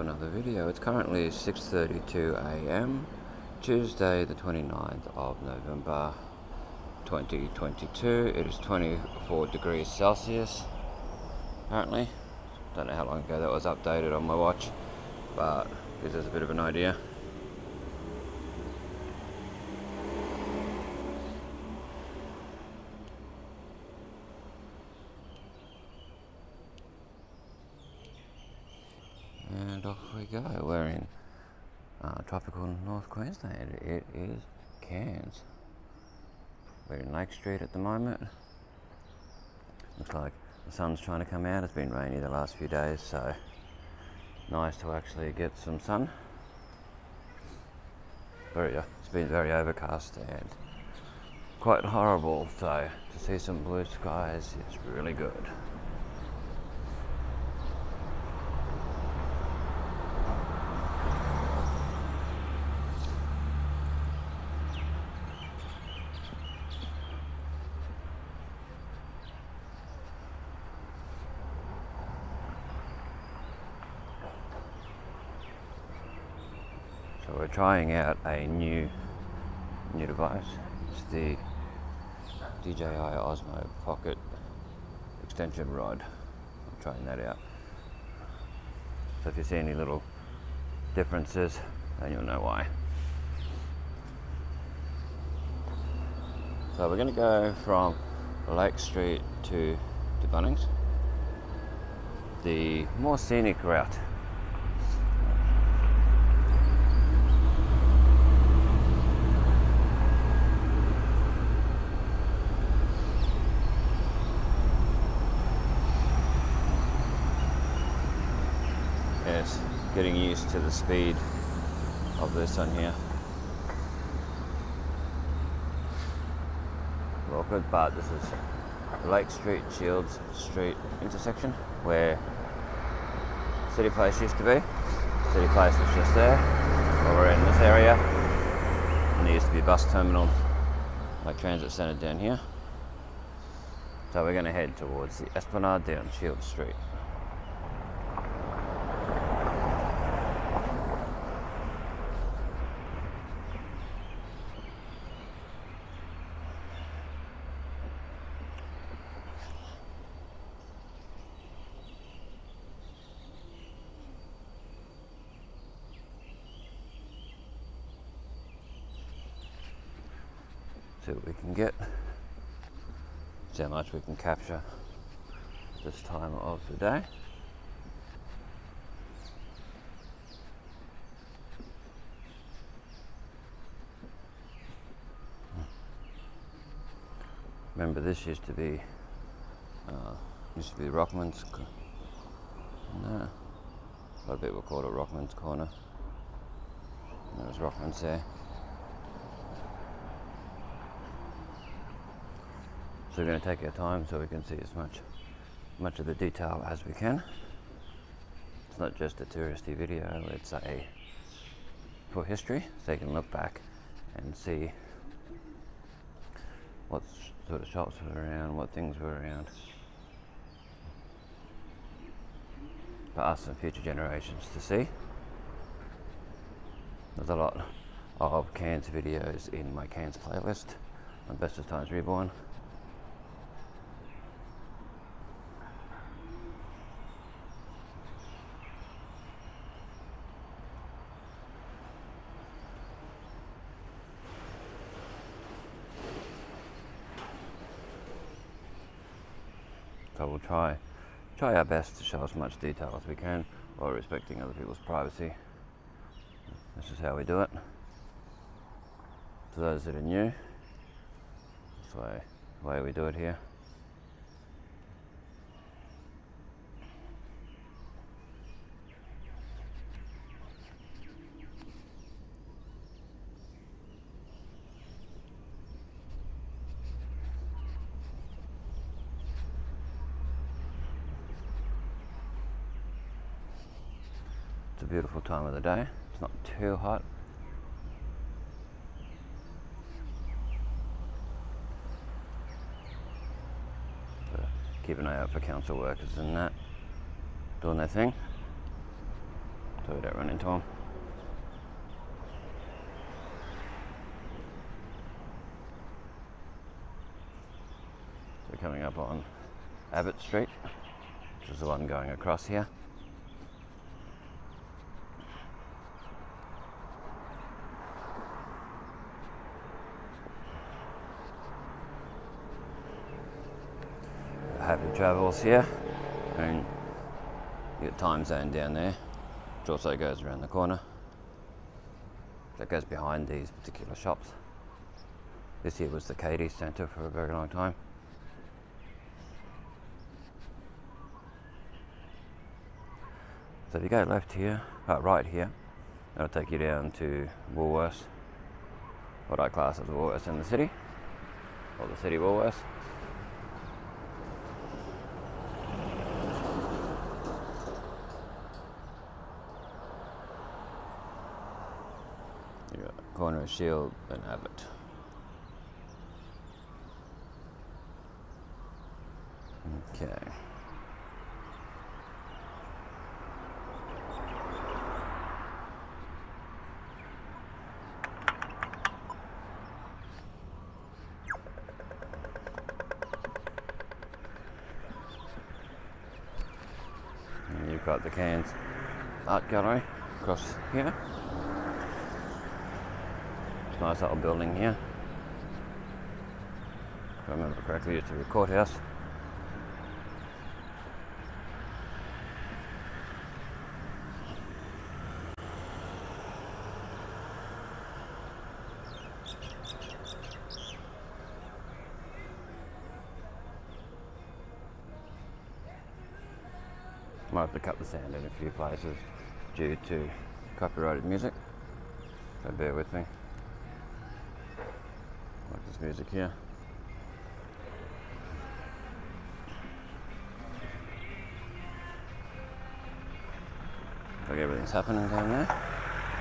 another video. It's currently 6.32 a.m. Tuesday the 29th of November 2022. It is 24 degrees Celsius apparently. Don't know how long ago that was updated on my watch, but gives us a bit of an idea. And off we go. We're in uh, tropical North Queensland. It is Cairns. We're in Lake Street at the moment. Looks like the sun's trying to come out. It's been rainy the last few days, so nice to actually get some sun. Very, uh, it's been very overcast and quite horrible, so to see some blue skies is really good. So we're trying out a new new device. It's the DJI Osmo Pocket extension rod. I'm trying that out. So if you see any little differences, then you'll know why. So we're going to go from Lake Street to, to Bunnings. The more scenic route Yes, getting used to the speed of this one here. Awkward, but this is Lake Street Shields Street intersection where City Place used to be. City Place is just there. Well, we're in this area. And there used to be a bus terminal, like transit centre down here. So we're going to head towards the Esplanade down Shield Street. See what we can get. See how much we can capture this time of the day. Remember, this used to be uh, used to be Rockman's. No, a lot of people called it Rockman's Corner. And there was Rockman's there. So we're going to take our time so we can see as much much of the detail as we can. It's not just a touristy video, it's a for history, so you can look back and see what sort of shops were around, what things were around. For us and future generations to see. There's a lot of Cairns videos in my Cairns playlist on Bestestimes Reborn. Try try our best to show as much detail as we can while respecting other people's privacy. This is how we do it. To those that are new, that's the way, the way we do it here. It's a beautiful time of the day. It's not too hot. So keep an eye out for council workers and that doing their thing. so we don't run into them. So we're coming up on Abbott Street, which is the one going across here. Travels here, and you got time zone down there, which also goes around the corner. That goes behind these particular shops. This here was the Katie Centre for a very long time. So if you go left here, uh, right here, that'll take you down to Woolworths, what I class as Woolworths in the city, or the city Woolworths. You Shield and Abbott. Okay. And you've got the Cairns Art Gallery across here. Nice little building here. If I remember correctly, it's a courthouse. Might have to cut the sound in a few places due to copyrighted music. So bear with me. Music here. Like everything's happening down there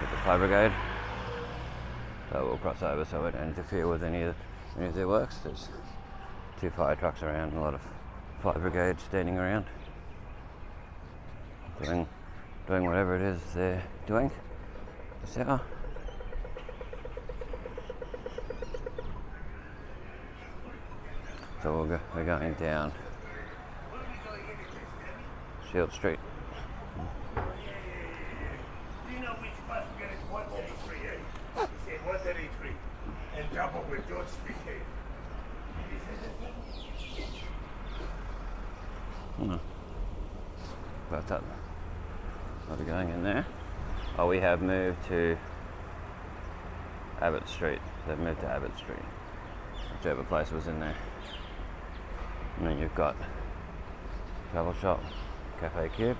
with the fire brigade. So we'll cross over so it don't interfere with any of, any of their works. There's two fire trucks around, a lot of fire brigade standing around doing doing whatever it is they're doing. So We're going down Shield Street. You know which bus we get at 133? He said 133. And double with George Street? He said, No. But are we going in there? Oh we have moved to Abbott Street. They've moved to Abbott Street. Whichever place was in there. And then you've got travel shop, Cafe Cube.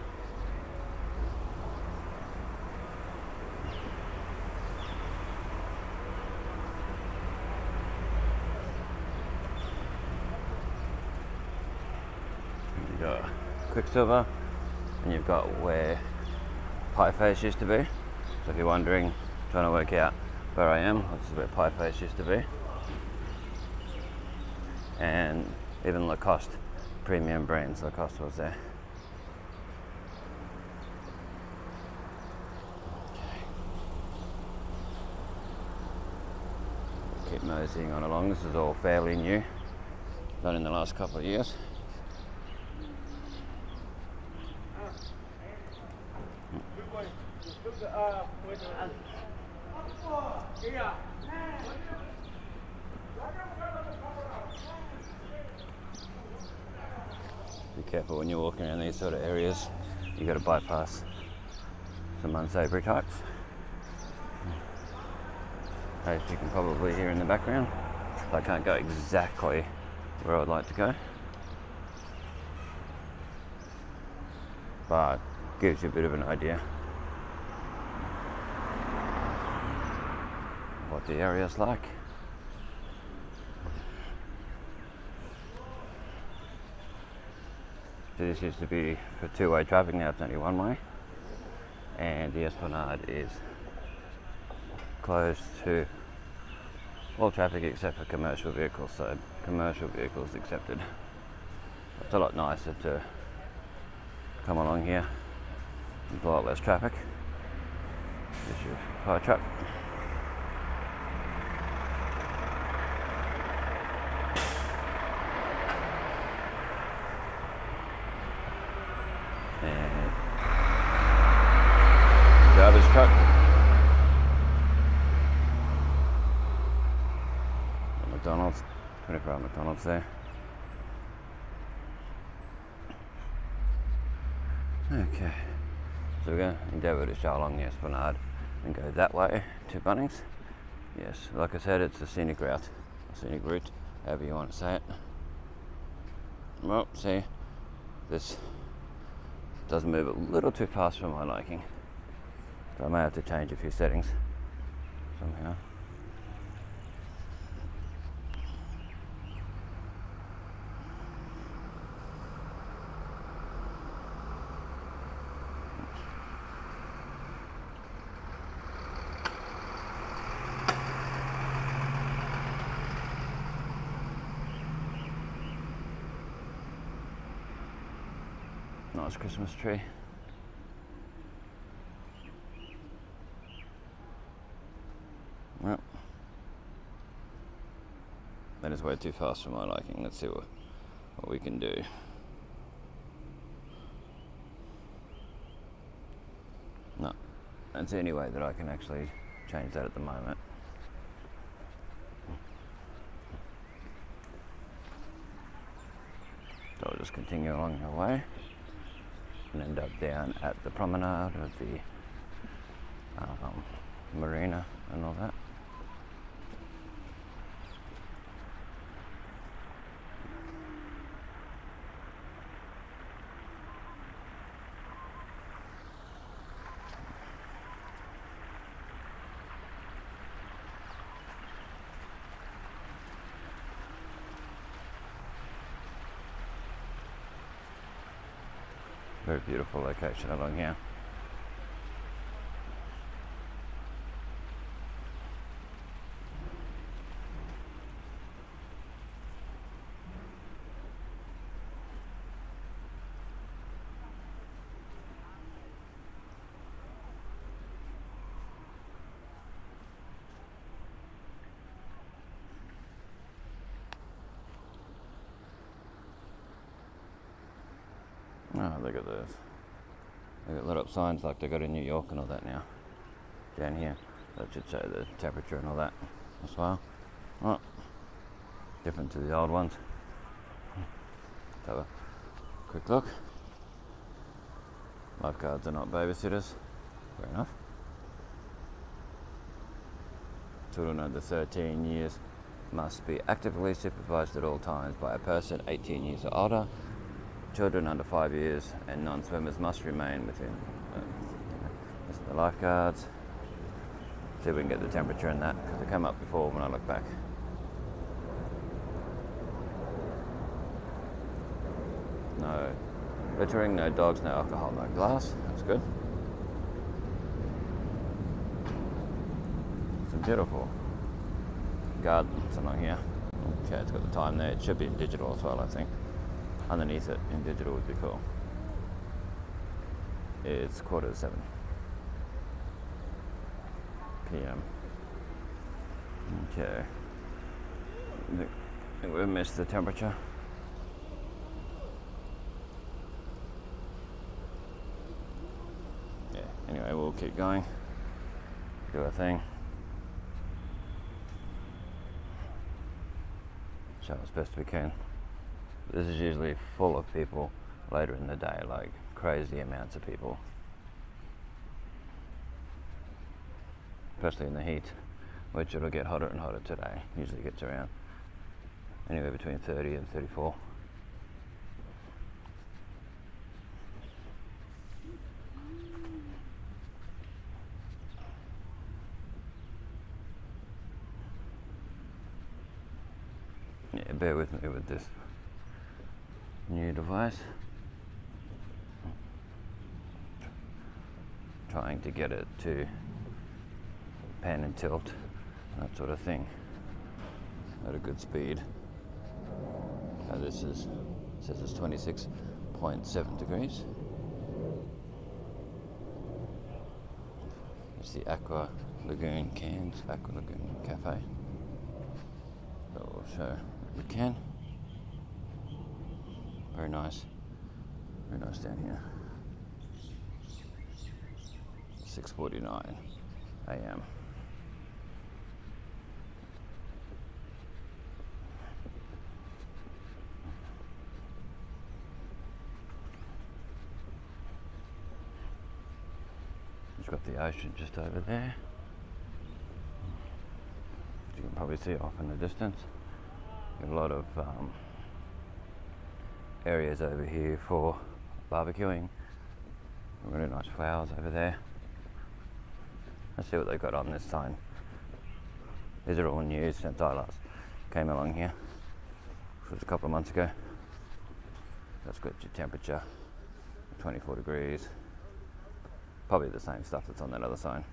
You've got Quicksilver, and you've got where Pie Face used to be. So if you're wondering, trying to work out where I am, this is where Pie Face used to be. And even Lacoste, premium brands, Lacoste was there. Keep moseying on along. This is all fairly new, done in the last couple of years. Be careful when you're walking around these sort of areas. You got to bypass some unsavoury types. As you can probably hear in the background, I can't go exactly where I'd like to go, but gives you a bit of an idea what the area's like. This used to be for two-way traffic, now it's only one way. And the Esplanade is closed to all traffic except for commercial vehicles, so commercial vehicles accepted. It's a lot nicer to come along here. There's a lot less traffic. There's your fire truck. And garbage truck. McDonald's, 24 hour McDonald's there. Okay, so we're going to endeavour to show along the Esplanade and go that way to Bunnings. Yes, like I said, it's a scenic route, a scenic route, however you want to say it. Well, see, this doesn't move a little too fast for my liking. So I may have to change a few settings somehow. Nice Christmas tree. Well, that is way too fast for my liking. Let's see what, what we can do. No, that's the only way that I can actually change that at the moment. So I'll just continue along the way end up down at the promenade of the um, marina and all that. Very beautiful location along here. Oh, look at this. They got lit up signs like they got in New York and all that now. Down here. That should show the temperature and all that as well. Oh, different to the old ones. Let's have a quick look. Lifeguards are not babysitters. Fair enough. Children under 13 years must be actively supervised at all times by a person 18 years or older children under five years and non-swimmers must remain within lifeguards. See if we can get the temperature in that because it came up before when I look back. No littering, no dogs, no alcohol, no glass. That's good. Some beautiful gardens along here. Okay, it's got the time there. It should be in digital as well, I think underneath it in digital would be cool. It's quarter to seven p.m. Okay. We missed the temperature. Yeah, anyway, we'll keep going. Do our thing. Show as best we can this is usually full of people later in the day, like crazy amounts of people. Especially in the heat, which it'll get hotter and hotter today. Usually gets around anywhere between 30 and 34. Yeah, bear with me with this new device. Trying to get it to pan and tilt, that sort of thing, at a good speed. Now this is says it's 26.7 degrees. It's the Aqua Lagoon Cairns Aqua Lagoon Cafe. So we'll show we can. Very nice. Very nice down here. 6:49 a.m. You've got the ocean just over there. You can probably see off in the distance. A lot of um, areas over here for barbecuing. Really nice flowers over there. Let's see what they've got on this sign. These are all new since I last came along here, which was a couple of months ago. That's got your temperature, 24 degrees. Probably the same stuff that's on that other sign.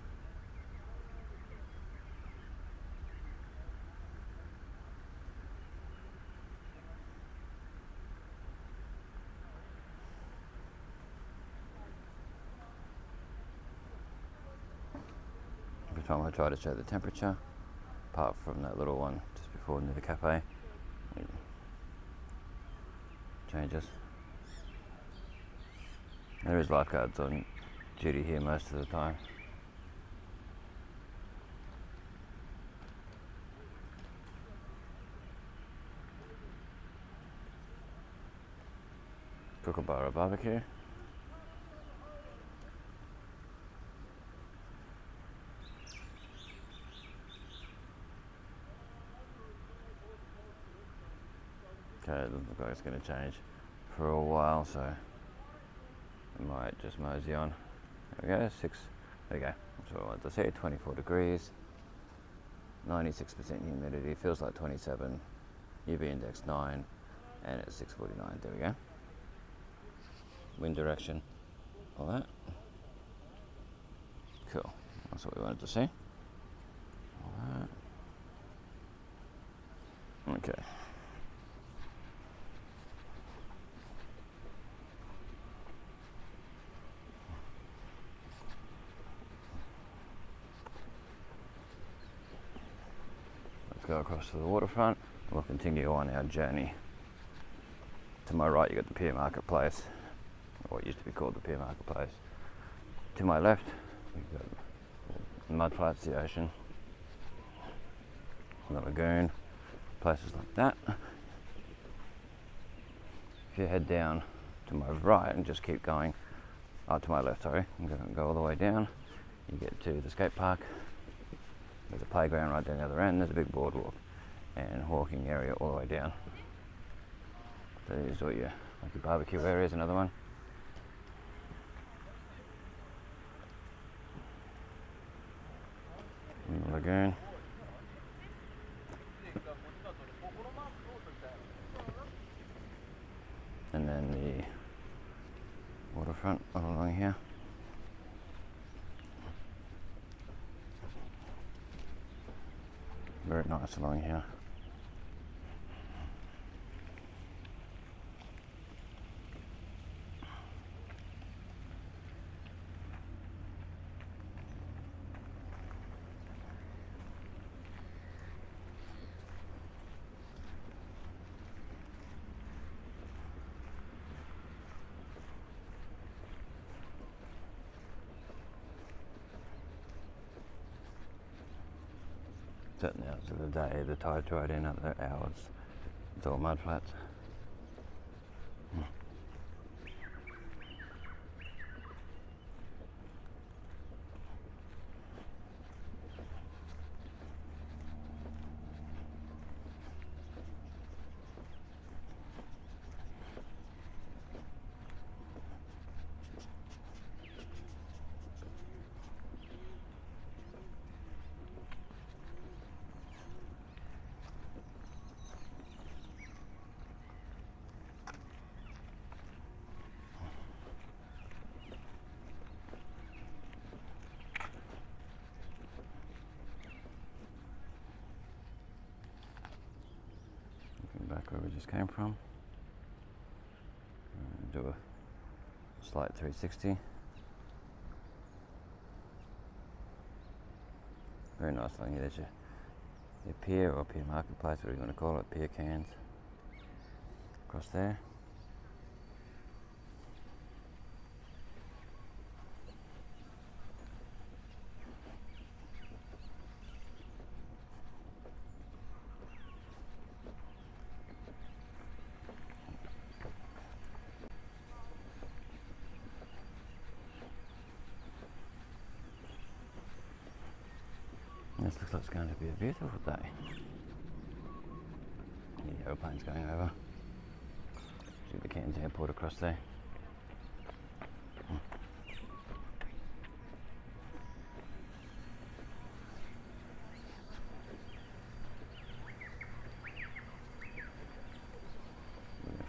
Every time I try to show the temperature, apart from that little one just before near the cafe, it changes. There is lifeguards on duty here most of the time. Kookaburra barbecue. Okay, it doesn't look like it's going to change for a while, so I might just mosey on. There we go, six. There we go. That's what to say. 24 degrees, 96% humidity. Feels like 27. UV index 9, and it's 6:49. There we go. Wind direction, all that. Cool. That's what we wanted to see. All that. Okay. Go across to the waterfront. We'll continue on our journey. To my right, you got the Pier Marketplace, or what used to be called the Pier Marketplace. To my left, we've got mud flats, the ocean, the lagoon, places like that. If you head down to my right and just keep going, oh, to my left, sorry, and go, go all the way down, you get to the skate park. There's a playground right down the other end. There's a big boardwalk and walking area all the way down. There's all your like your barbecue area is another one. Lagoon. And then the waterfront all along here. Very nice along here. The the tide's right in other hours. It's all mud flats. Hmm. Looking back where we just came from. Uh, do a slight 360. Very nice here. There's your, your pier or pier marketplace, whatever you want to call it, Pier Cairns. Across there. This looks like it's going to be a beautiful day. The aeroplane's going over. See the Cairns airport across there.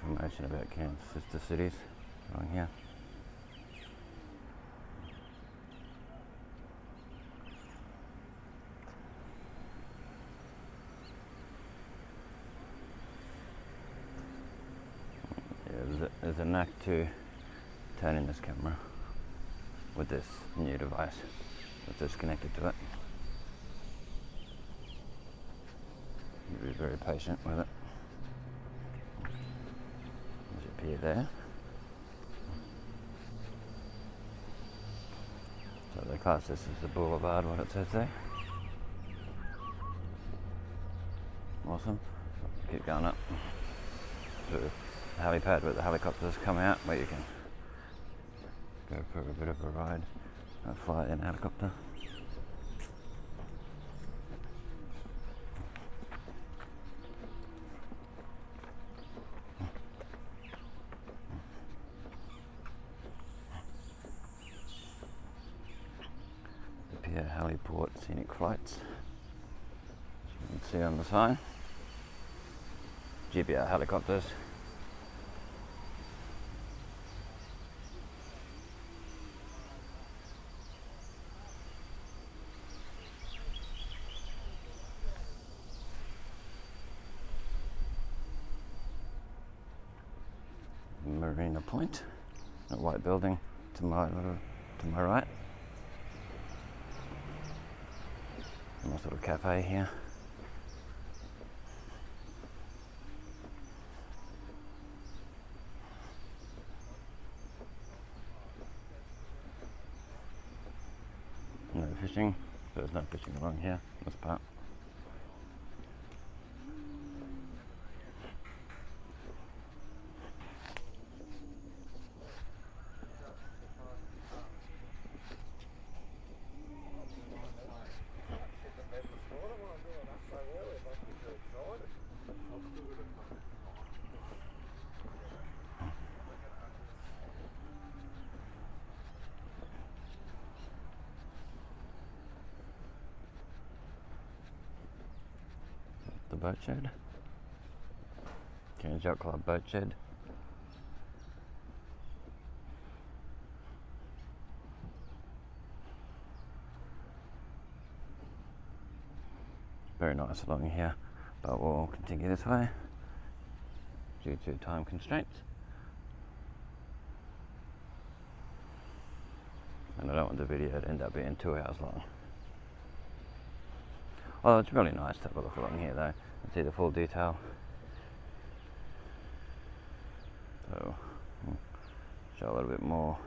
Information about Cairns sister cities along here. Yeah, there's there's a knack to turning this camera with this new device that's just connected to it. Be very patient with it. There's a pier there. So they class this as the boulevard, what it says there. Awesome. Keep going up to the helipad where the helicopters come out where you can go for a bit of a ride and fly in a helicopter. The Pier Heliport Scenic Flights. You can see on the sign. GBR helicopters. Marina Point, a white building to my to my right. Nice little cafe here. No fishing. There's no fishing along here. This part. The boat shed. Cairns Yacht Club boat shed. Very nice along here, but we'll continue this way due to time constraints. And I don't want the video to end up being two hours long. Oh, it's really nice to have a look along here though see the full detail. So, we'll show a little bit more.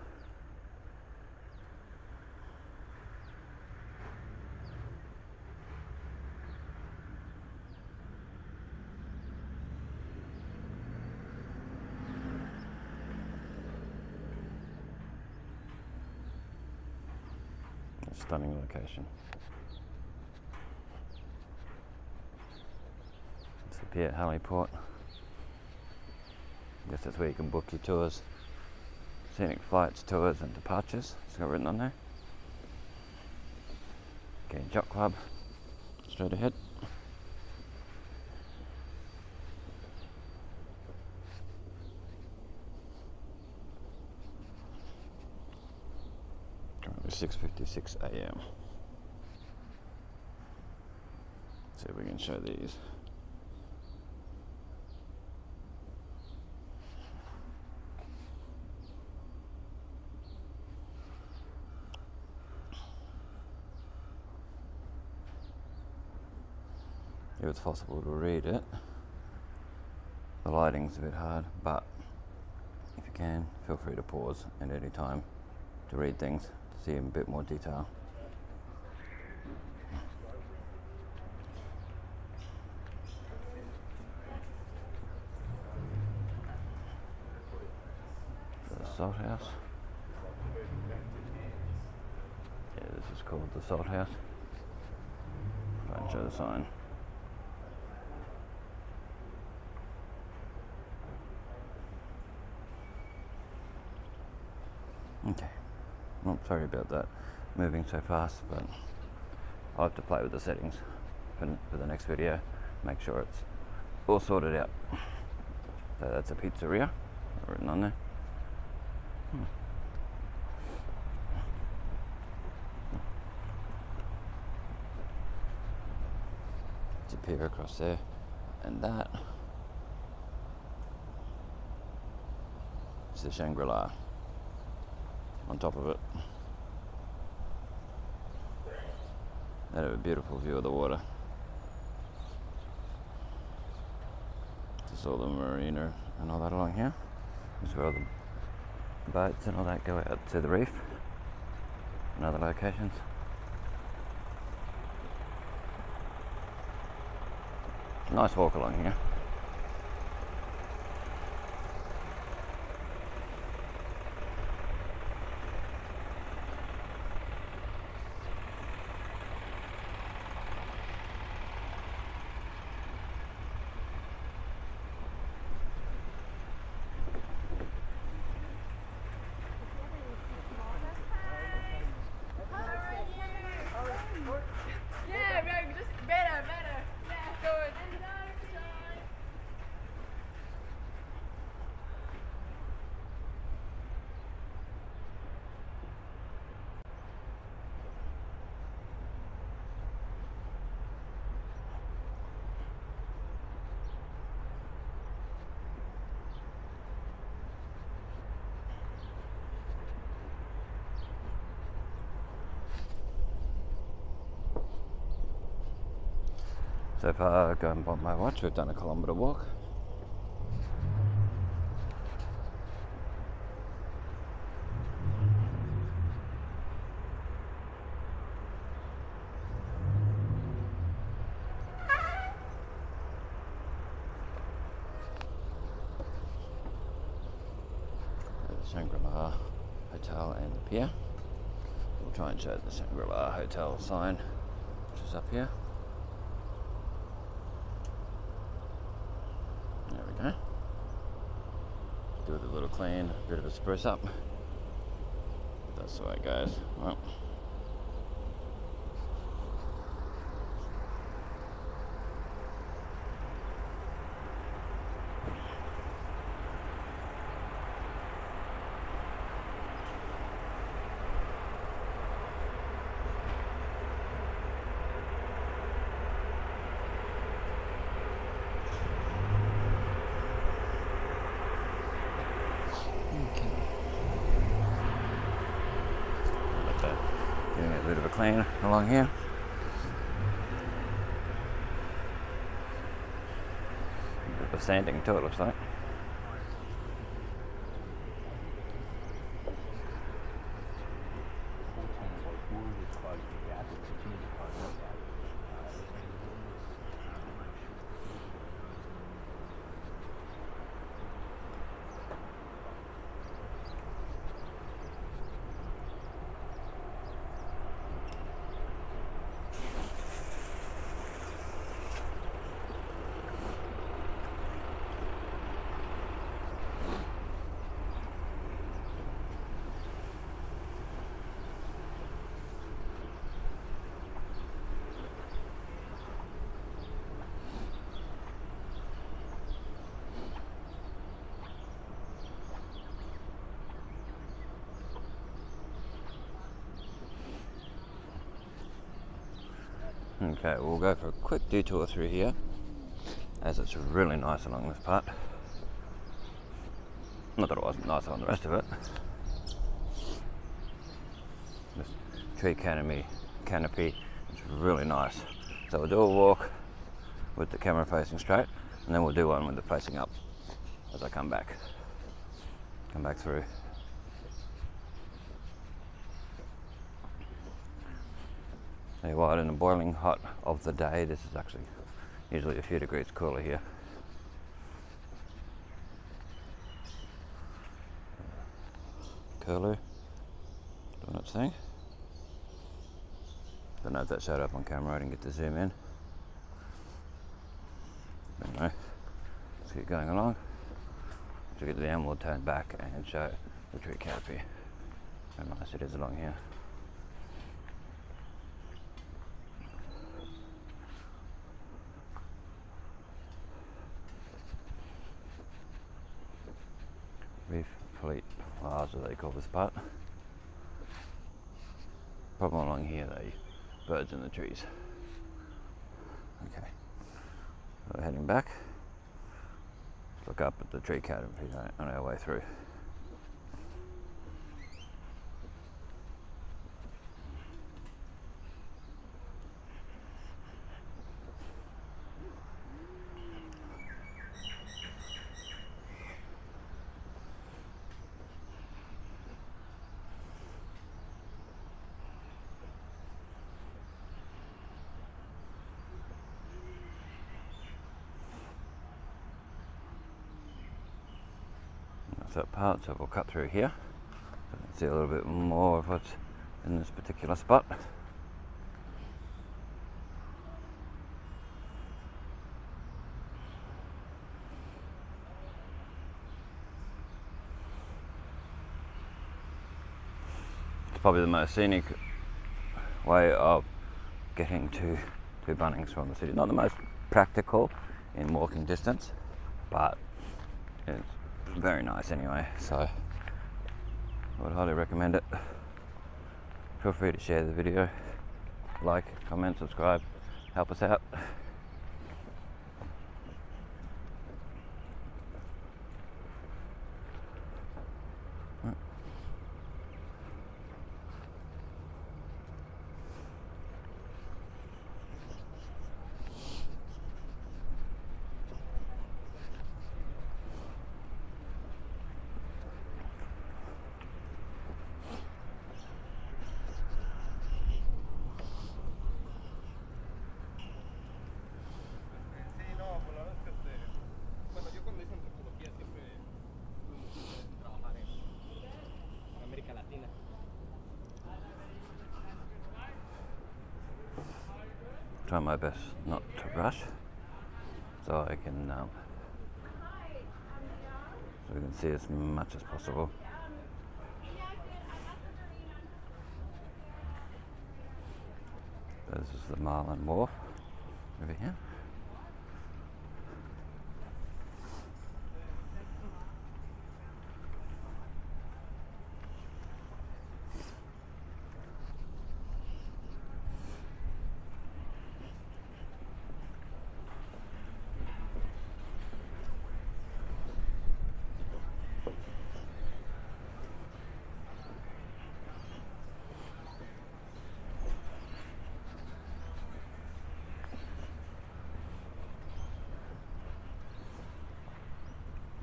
Stunning location. It's the Pier I guess that's where you can book your tours. Scenic flights, tours and departures. It's got written on there. Okay, Yacht Club. Straight ahead. Currently 6.56 a.m. See if we can show these. Possible to read it. The lighting's a bit hard, but if you can, feel free to pause at any time to read things to see in a bit more detail. Salt house. Yeah, this is called the salt house. And show the sign. Okay. Well, sorry about that moving so fast, but I'll have to play with the settings for, the next video. Make sure it's all sorted out. So that's a pizzeria written on there. Hmm. It's a across there, and that is the Shangri-La on top of it. They have a beautiful view of the water. Just all the marina and all that along here. This is where all the boats and all that go out to the reef and other locations. Nice walk along here. Yeah, no, just better, better. Yeah, good. And dark side. So uh, far, and by my watch, we've done a kilometre walk. The Shangri-La Hotel and the pier. We'll try and show the Shangri-La Hotel sign, which is up here. There we go. Do it a little clean, a bit of a spruce up. That's the guys. Well, okay. But, uh, Clean along here. Bit of sanding too, it looks like. Okay, we'll go for a quick detour through here, as it's really nice along this part. Not that it wasn't nice on the rest of it. This tree canopy, canopy is really nice. So we'll do a walk with the camera facing straight, and then we'll do one with it facing up as I come back. Come back through. Tell you what, in the boiling hot of the day, this is actually usually a few degrees cooler here. Curlew doing its thing. Don't know if that showed up on camera, I didn't get to zoom in. Anyway, let's keep going along. To get the animal turned back and show the tree canopy. How nice it is along here. Fleet Plaza, they call this part. Problem along here, though, birds in the trees. Okay, we're heading back. Look up at the tree canopy on our way through. That part, so we'll cut through here. So can see a little bit more of what's in this particular spot. It's probably the most scenic way of getting to, to Bunnings from the city. Not the most practical in walking distance, but it's very nice anyway. So I would highly recommend it. Feel free to share the video, like, comment, subscribe, help us out. My best not to rush, so I can um, so we can see as much as possible. This is the Marlin Wharf over here.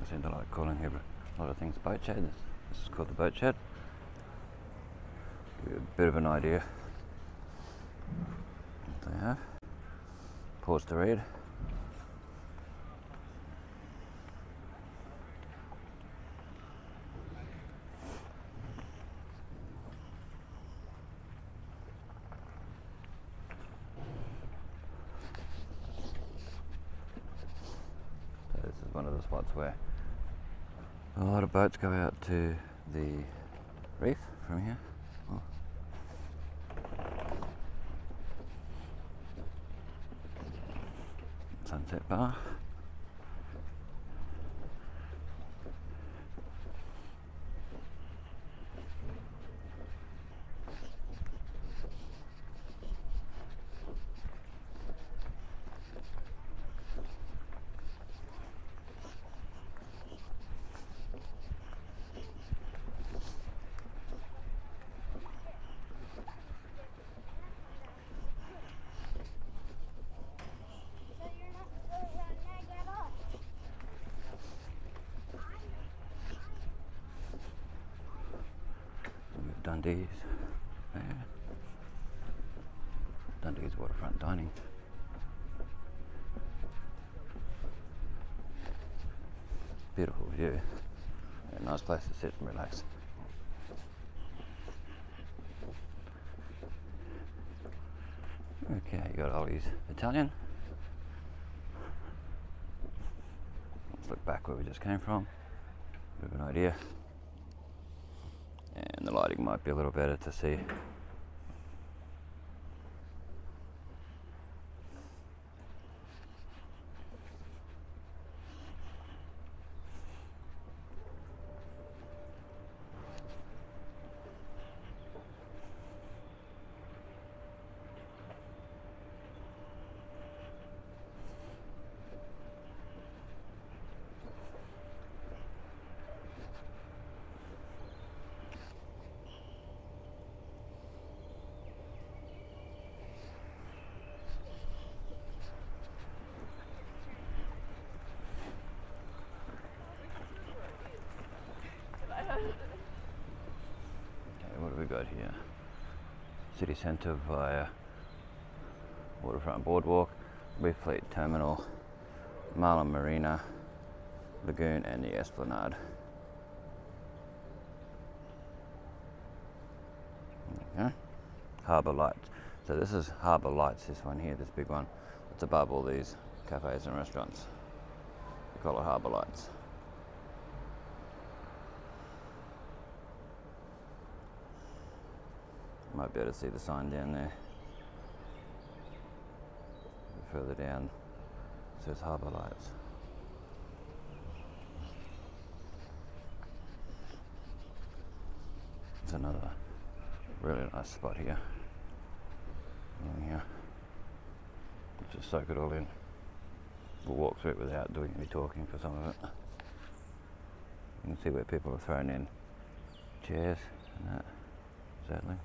I seem to like calling every, a lot of things boat shed. This, is called the boat shed. Give you a bit of an idea. What they have. Pause to read. This is one of the spots where a lot of boats go out to the reef from here. Oh. Sunset Bar. Italian. Let's look back where we just came from. Bit of an idea. And the lighting might be a little better to see. Okay, what have we got here? City Centre via Waterfront Boardwalk, Fleet Terminal, Marlin Marina, Lagoon, and the Esplanade. Okay. Harbour Lights. So this is Harbour Lights, this one here, this big one. It's above all these cafes and restaurants. We call it Harbour Lights. Might be able to see the sign down there. Further down it says Harbour Lights. It's another really nice spot here. In here. Just soak it all in. We'll walk through it without doing any talking for some of it. You can see where people have thrown in chairs and that, certainly.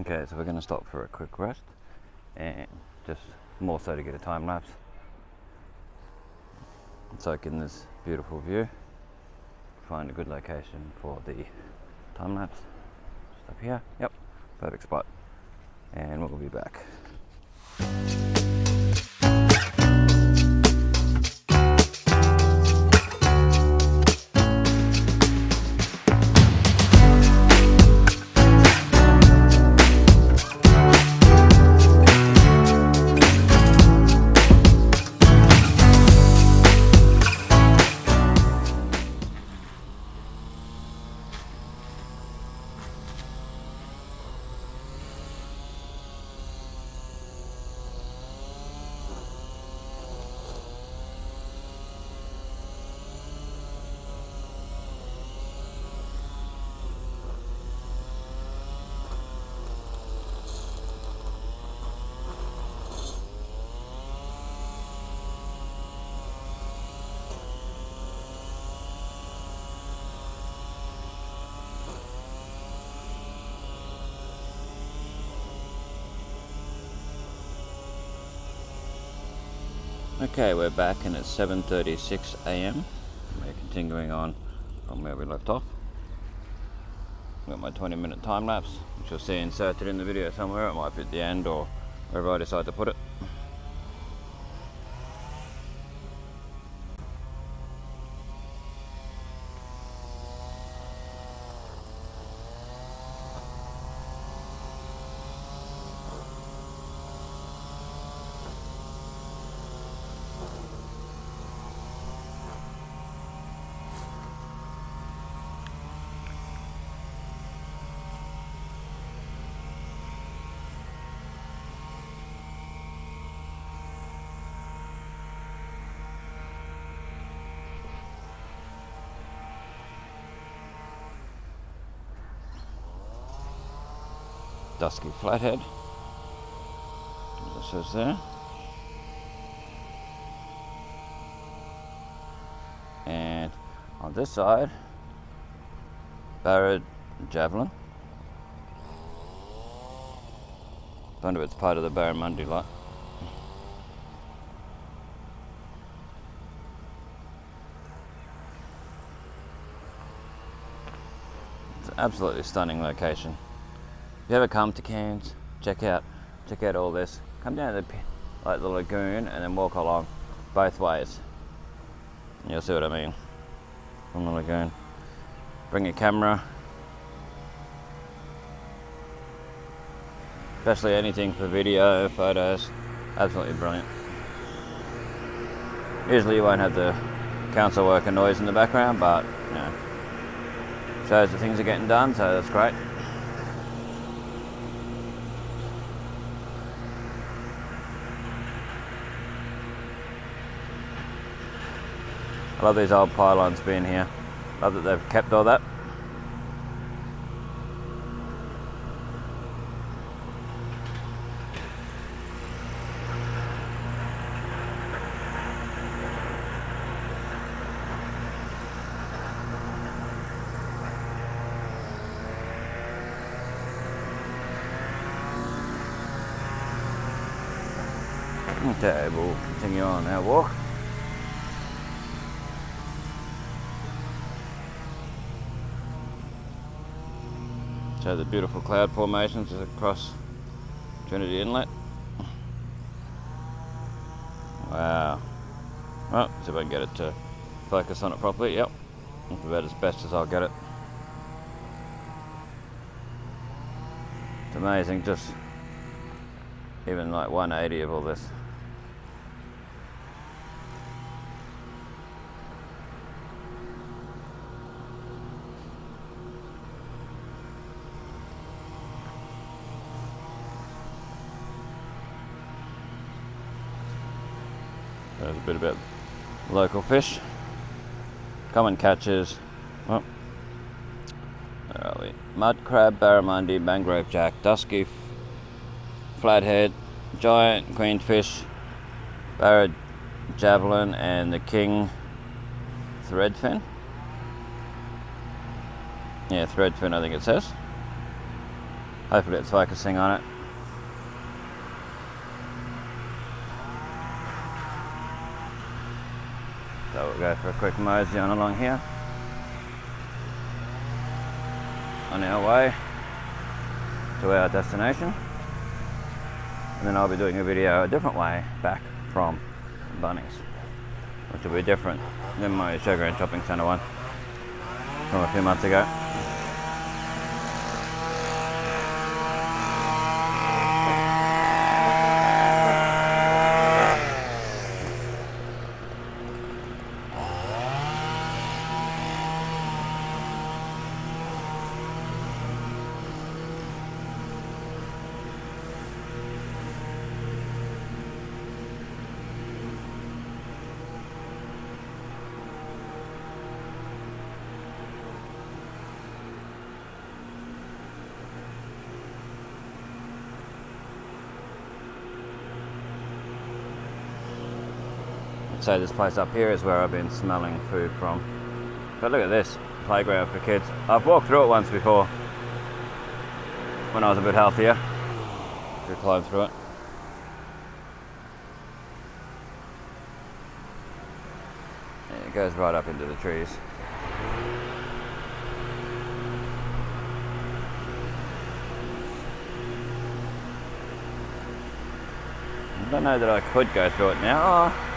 Okay, so we're going to stop for a quick rest and just more so to get a time lapse. Soak in this beautiful view. Find a good location for the time lapse. Just up here. Yep, perfect spot. And we'll be back. Okay, we're back and it's 7.36 a.m. We're continuing on from where we left off. Got my 20 minute time lapse, which you'll see inserted in the video somewhere. It might be at the end or wherever I decide to put it. Dusky Flathead, as it says there. And on this side, Barrett Javelin. Wonder if it's part of the Barramundi lot. It's an absolutely stunning location. If you ever come to Cairns, check out check out all this. Come down to the like the lagoon and then walk along both ways. You'll see what I mean. From the lagoon. Bring your camera. Especially anything for video, photos. Absolutely brilliant. Usually you won't have the council worker noise in the background, but you know, shows that things are getting done, so that's great. Love these old pylons being here. Love that they've kept all that. Okay, we'll continue on our walk. So the beautiful cloud formations across Trinity Inlet. Wow. Well, see if I can get it to focus on it properly. Yep. That's about as best as I'll get it. It's amazing, just even like 180 of all this. Bit about local fish. Common catches. Oh. Where are we? Mud crab, barramundi, mangrove jack, dusky, flathead, giant queenfish, barra javelin, and the king threadfin. Yeah, threadfin, I think it says. Hopefully it's focusing on it. So we'll go for a quick mosey on along here. On our way to our destination. And then I'll be doing a video a different way back from Bunnings. Which will be different than my Showground Shopping Centre one from a few months ago. So this place up here is where I've been smelling food from. But look at this playground for kids. I've walked through it once before when I was a bit healthier. We climbed through it. It goes right up into the trees. I don't know that I could go through it now. Oh.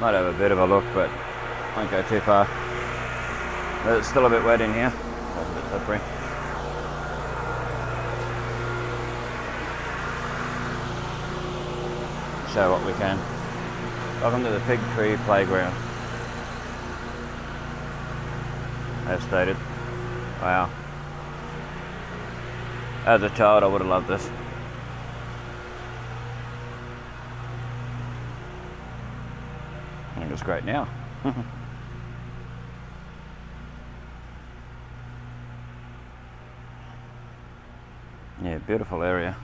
Might have a bit of a look, but won't go too far. It's still a bit wet in here. It's a bit slippery. Show what we can. Welcome to the Fig Tree Playground. As stated. Wow. As a child, I would have loved this. It's great now. yeah, beautiful area.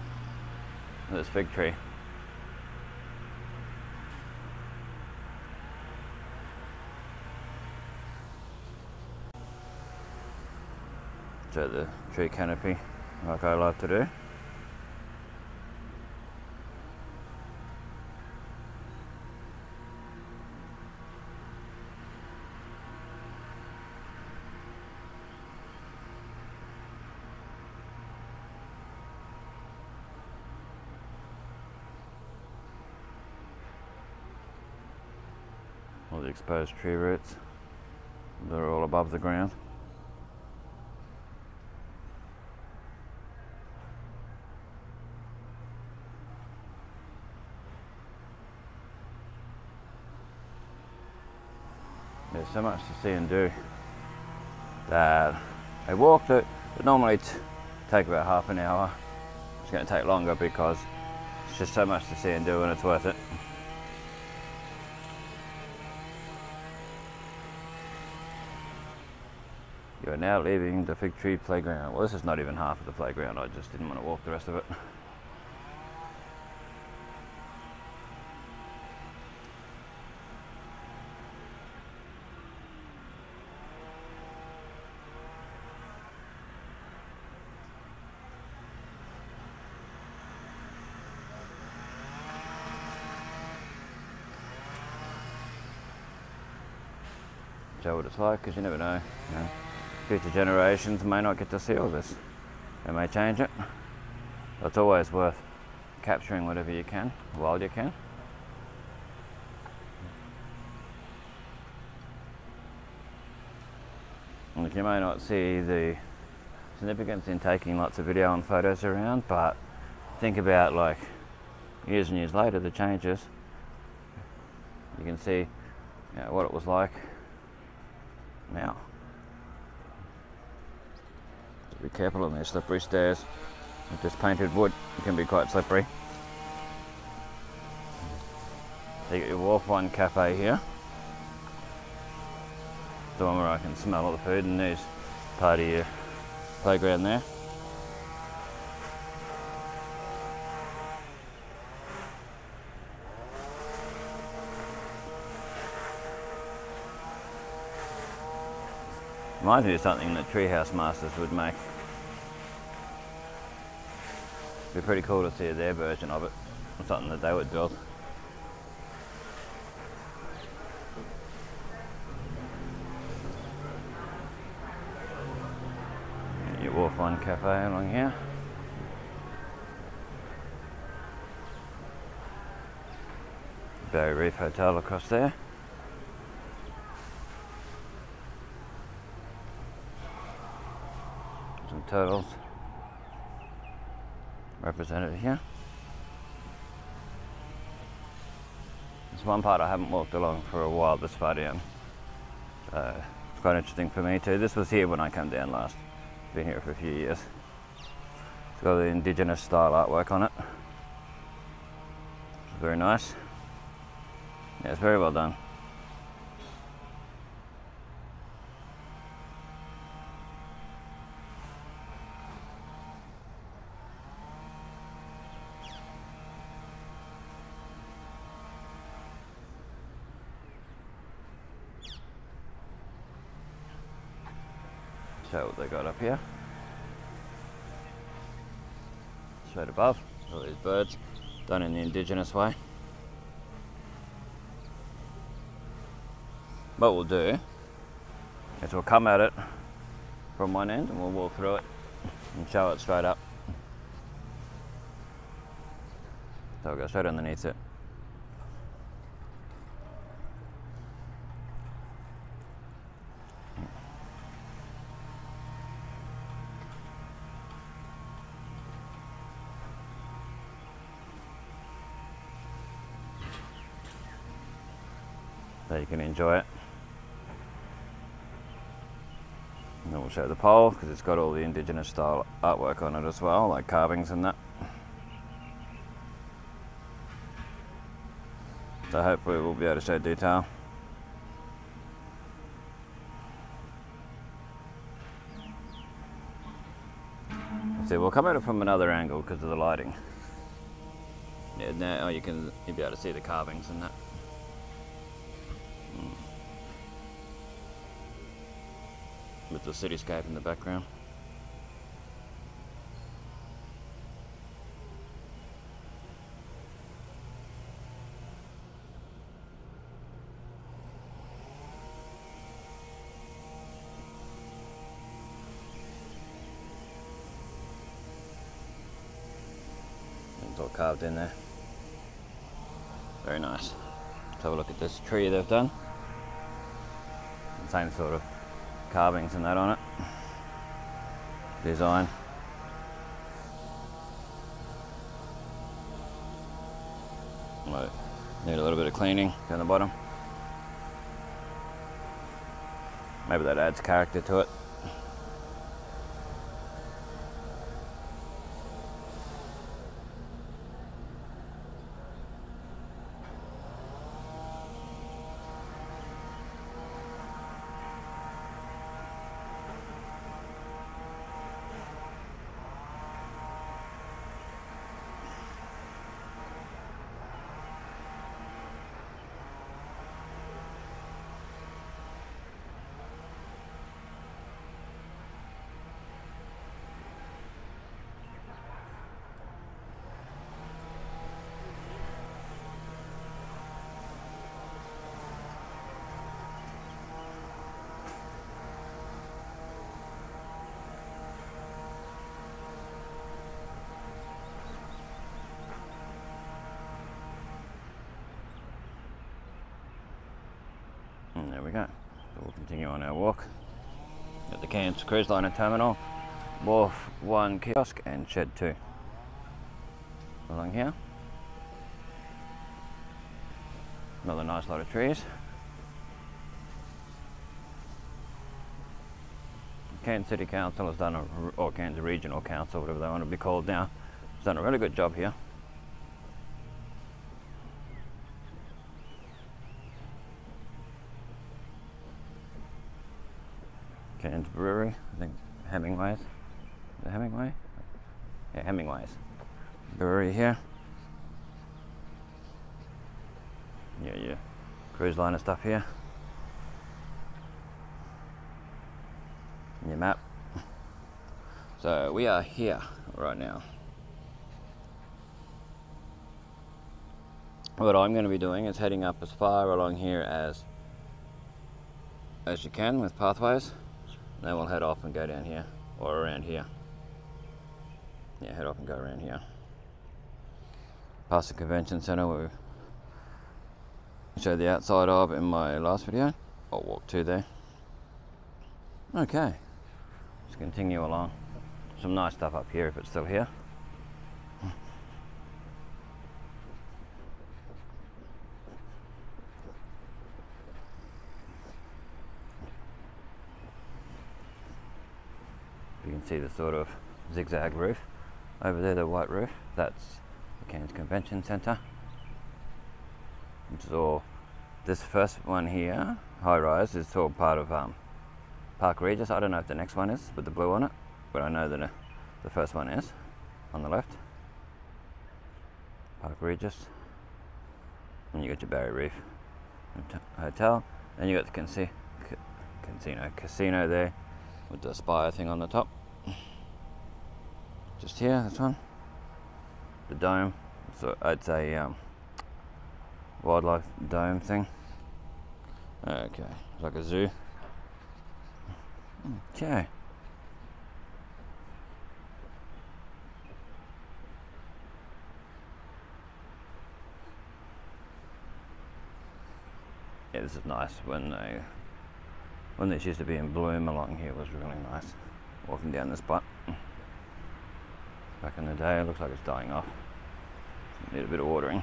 This big tree. So the tree canopy, like I like to do. Exposed tree roots. They're all above the ground. There's so much to see and do that I walked it. It normally take about half an hour. It's going to take longer because it's just so much to see and do and it's worth it. Are now leaving the fig tree playground. Well, this is not even half of the playground. I just didn't want to walk the rest of it. Show what it's like, because you never know. You know. Future generations may not get to see all this. They may change it. It's always worth capturing whatever you can while you can. You may not see the significance in taking lots of video and photos around, but think about like years and years later the changes. You can see you know, what it was like now. Be careful on these slippery stairs. With this painted wood, it can be quite slippery. So you got your Wharf One Cafe here. The one where I can smell all the food and there's part of uh, your playground there. Reminds me of something that Treehouse Masters would make. It'd Be pretty cool to see their version of it, something that they would build. Your Wharf One Cafe along here. Barrier Reef Hotel across there. Some turtles represented here. There's one part I haven't walked along for a while this far down. Uh, it's quite interesting for me too. This was here when I came down last. Been here for a few years. It's got the indigenous style artwork on it. It's very nice. Yeah, it's very well done. So what they got up here. Straight above, all these birds done in the indigenous way. What we'll do is we'll come at it from one end and we'll walk through it and show it straight up. So we'll go straight underneath it. Enjoy it. And then we'll show the pole because it's got all the indigenous style artwork on it as well, like carvings and that. So hopefully we'll be able to show detail. See, we'll come at it from another angle because of the lighting. Yeah, now you can you'll be able to see the carvings and that. With the cityscape in the background. All carved in there. Very nice. Let's have a look at this tree they've done. Same sort of carvings and that on it. Design. Might need a little bit of cleaning down the bottom. Maybe that adds character to it. And there we go. So we'll continue on our walk at the Cairns Cruise Liner Terminal, Wharf 1 kiosk and Shed 2. Along here. Another nice lot of trees. Cairns City Council has done a, or Cairns Regional Council, whatever they want to be called now, has done a really good job here. Cairns Brewery, I think Hemingway's. It Hemingway? Yeah, Hemingway's. Brewery here. Yeah, yeah. Cruise liner stuff here. your map. So we are here right now. What I'm going to be doing is heading up as far along here as as you can with pathways. Then we'll head off and go down here or around here. Yeah, head off and go around here. Past the convention centre where we showed the outside of in my last video. I'll walk to there. Okay, let's continue along. Some nice stuff up here if it's still here. You can see the sort of zigzag roof. Over there, the white roof, that's the Cairns Convention Centre. Which is all, this first one here, high rise, is all part of um, Park Regis. I don't know if the next one is with the blue on it, but I know that uh, the first one is on the left. Park Regis. And you got your Barrier Reef Hotel. Then you got the casino, casino there with the spire thing on the top. Just here, this one. The dome. So it's a um, wildlife dome thing. Okay, it's like a zoo. Okay. Yeah, this is nice when they when this used to be in bloom along here was really nice. Walking down this spot. Back in the day, it looks like it's dying off. Need a bit of watering.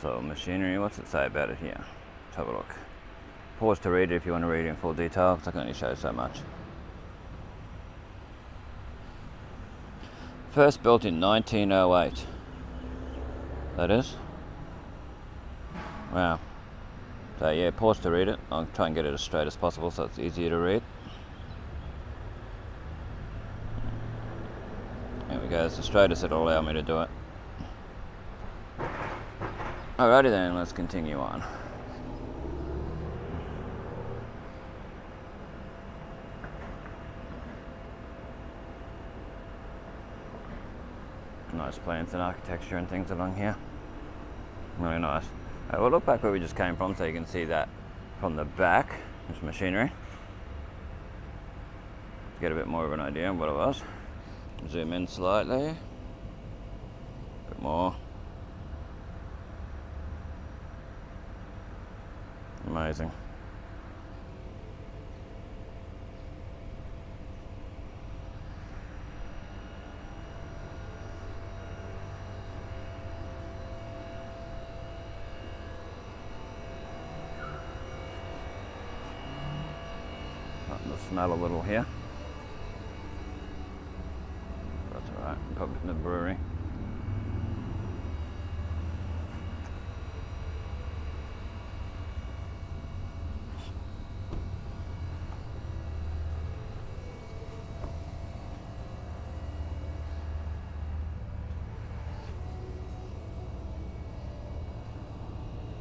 So machinery, what's it say about it here? Let's have a look. Pause to read it if you want to read it in full detail, because I can only show so much. First built in 1908. That is. Wow. So yeah, pause to read it. I'll try and get it as straight as possible so it's easier to read. There we go, it's the straightest it'll allow me to do it. Alrighty then, let's continue on. Nice plants and architecture and things along here. Really nice. Uh, we'll look back where we just came from so you can see that from the back. There's machinery. Get a bit more of an idea of what it was. Zoom in slightly. bit more. Amazing. Starting to smell a little here. That's alright, probably in the brewery.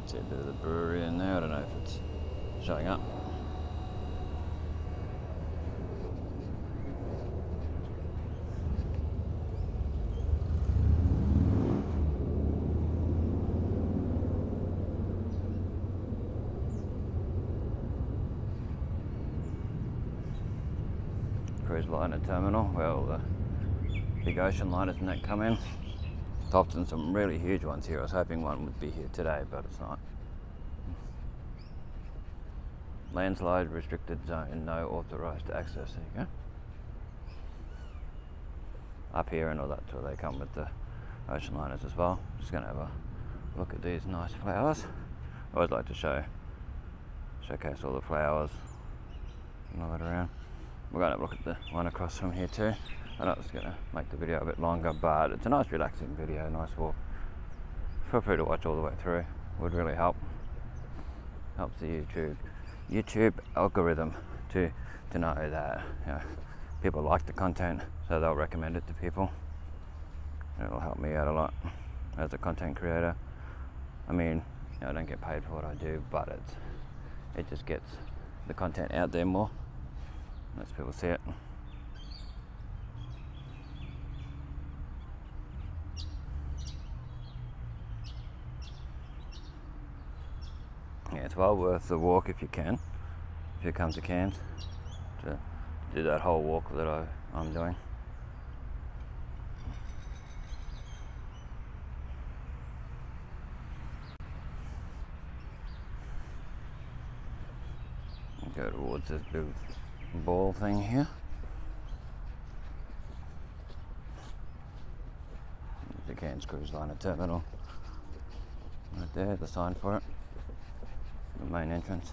See a bit of the brewery in there. I don't know if it's showing up. Cruise liner terminal where all the uh, big ocean liners and that come in. Often some really huge ones here. I was hoping one would be here today, but it's not. Landslide restricted zone, no authorized access. There you go. up here and all that too. They come with the ocean liners as well. Just gonna have a look at these nice flowers. I always like to show showcase all the flowers and all that around. We're have a look at the one across from here too. I know it's gonna make the video a bit longer, but it's a nice relaxing video, nice walk. Feel free to watch all the way through. Would really help. Helps the YouTube YouTube algorithm to to know that you know, people like the content, so they'll recommend it to people. It'll help me out a lot as a content creator. I mean, you know, I don't get paid for what I do, but it's it just gets the content out there more. Lets people see it. Yeah, it's well worth the walk if you can. If you come to Cairns to do that whole walk that I, I'm doing. Go towards this big ball thing here. There's the Cairns Cruise Liner Terminal. Right there, the sign for it. The main entrance.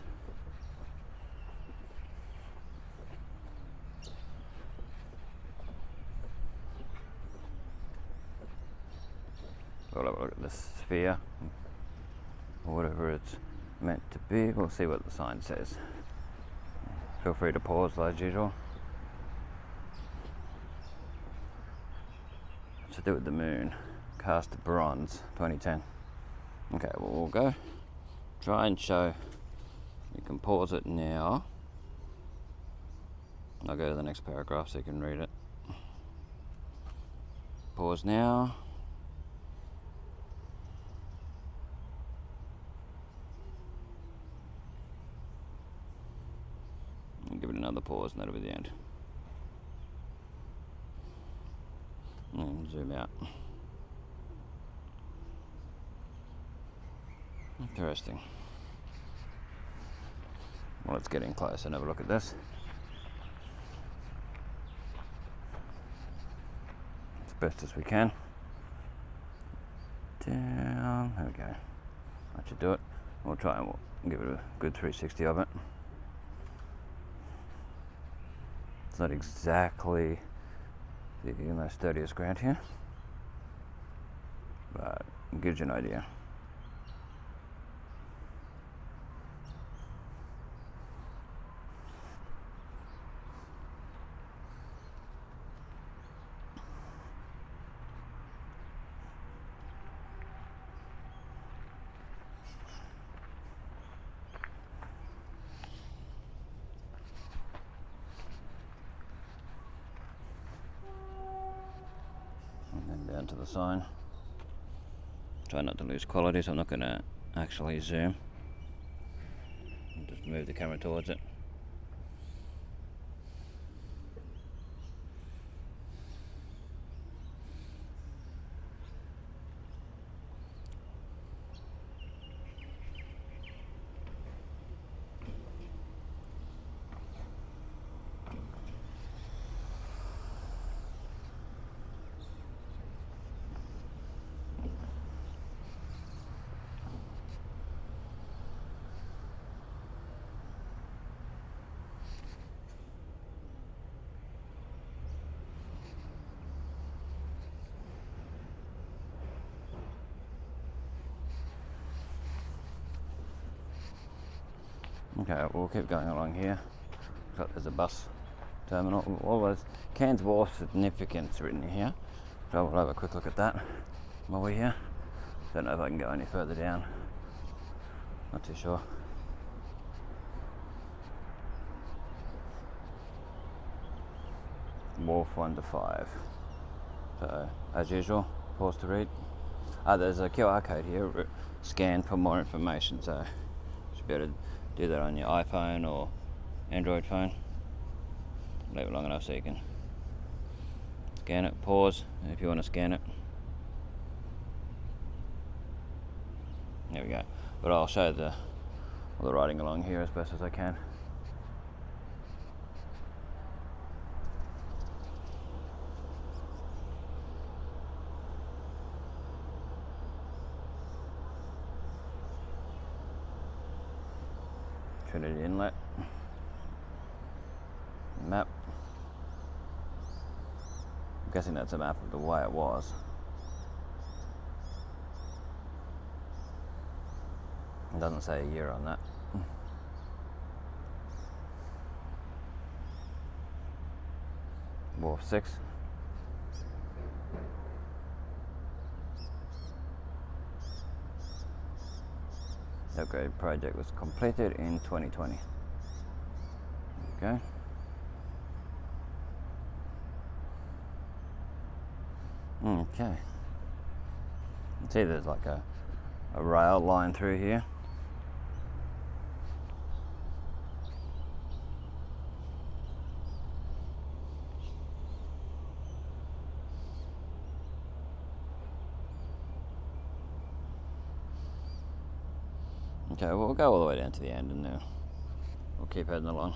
We'll have a look at the sphere, whatever it's meant to be. We'll see what the sign says. Feel free to pause as usual. To do with the moon, cast bronze, 2010. Okay, well we'll go. Try and show. You can pause it now. I'll go to the next paragraph so you can read it. Pause now. And give it another pause and that'll be the end. And zoom out. Interesting. Well, let's get in close and have a look at this. As best as we can. Down. There we go. That should do it. We'll try and we'll give it a good 360 of it. It's not exactly the most sturdiest ground here, but it gives you an idea. and then down to the sign. Try not to lose quality, so I'm not going to actually zoom. Just move the camera towards it. Okay, we'll keep going along here. Looks like there's a bus terminal. All those Cairns Wharf significance written here. So we'll have a quick look at that while we're here. Don't know if I can go any further down. Not too sure. Wharf 1 to 5. So, as usual, pause to read. Ah, there's a QR code here. Scan for more information. So, should be able to do that on your iPhone or Android phone. Leave it long enough so you can scan it. Pause if you want to scan it. There we go. But I'll show the the writing along here as best as I can. Trinity Inlet. Map. That's a map of the way it was. It doesn't say a year on that. Wharf 6. The upgrade project was completed in 2020. Okay. Okay. See, there's like a, a rail line through here. Okay, well, we'll go all the way down to the end and then we'll keep heading along.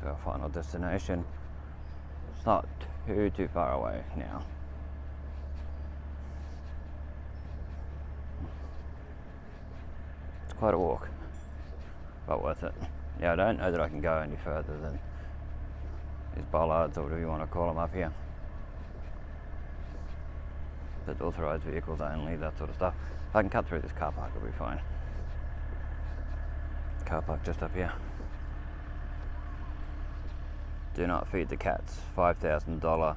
To our final destination. It's not too, too far away now. It's quite a walk, but worth it. Yeah, I don't know that I can go any further than these bollards or whatever you want to call them up here but authorised vehicles only, that sort of stuff. If I can cut through this car park, it'll be fine. Car park just up here. Do not feed the cats. $5,000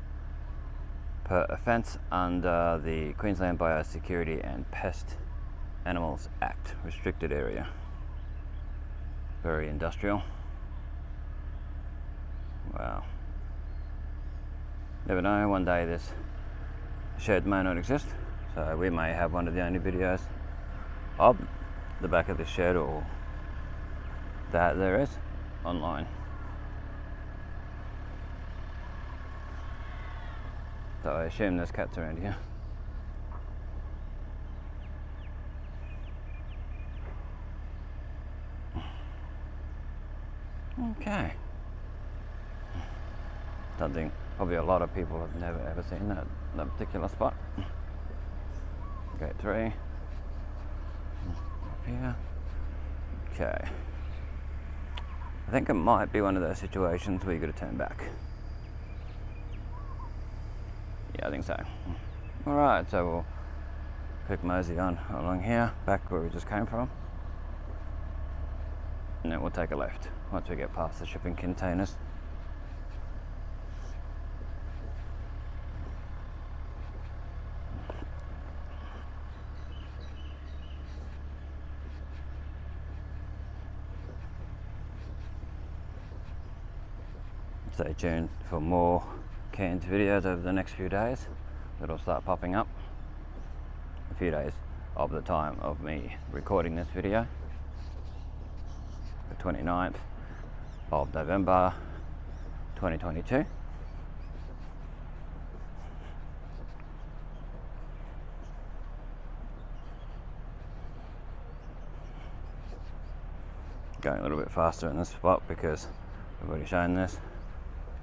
per offence under the Queensland Biosecurity and Pest Animals Act, restricted area. Very industrial. Wow. Never know, one day this shed may not exist, so we may have one of the only videos of the back of the shed or that there is online. So I assume there's cats around here. Okay. Don't think probably a lot of people have never ever seen that, that particular spot. Gate three. Up here. Okay. I think it might be one of those situations where you gotta turn back. Yeah, I think so. Alright, so we'll quick mosey on along here, back where we just came from. And then we'll take a left once we get past the shipping containers. Stay tuned for more Videos over the next few days. that'll start popping up. A few days of the time of me recording this video. The 29th of November 2022. Going a little bit faster in this spot because I've already shown this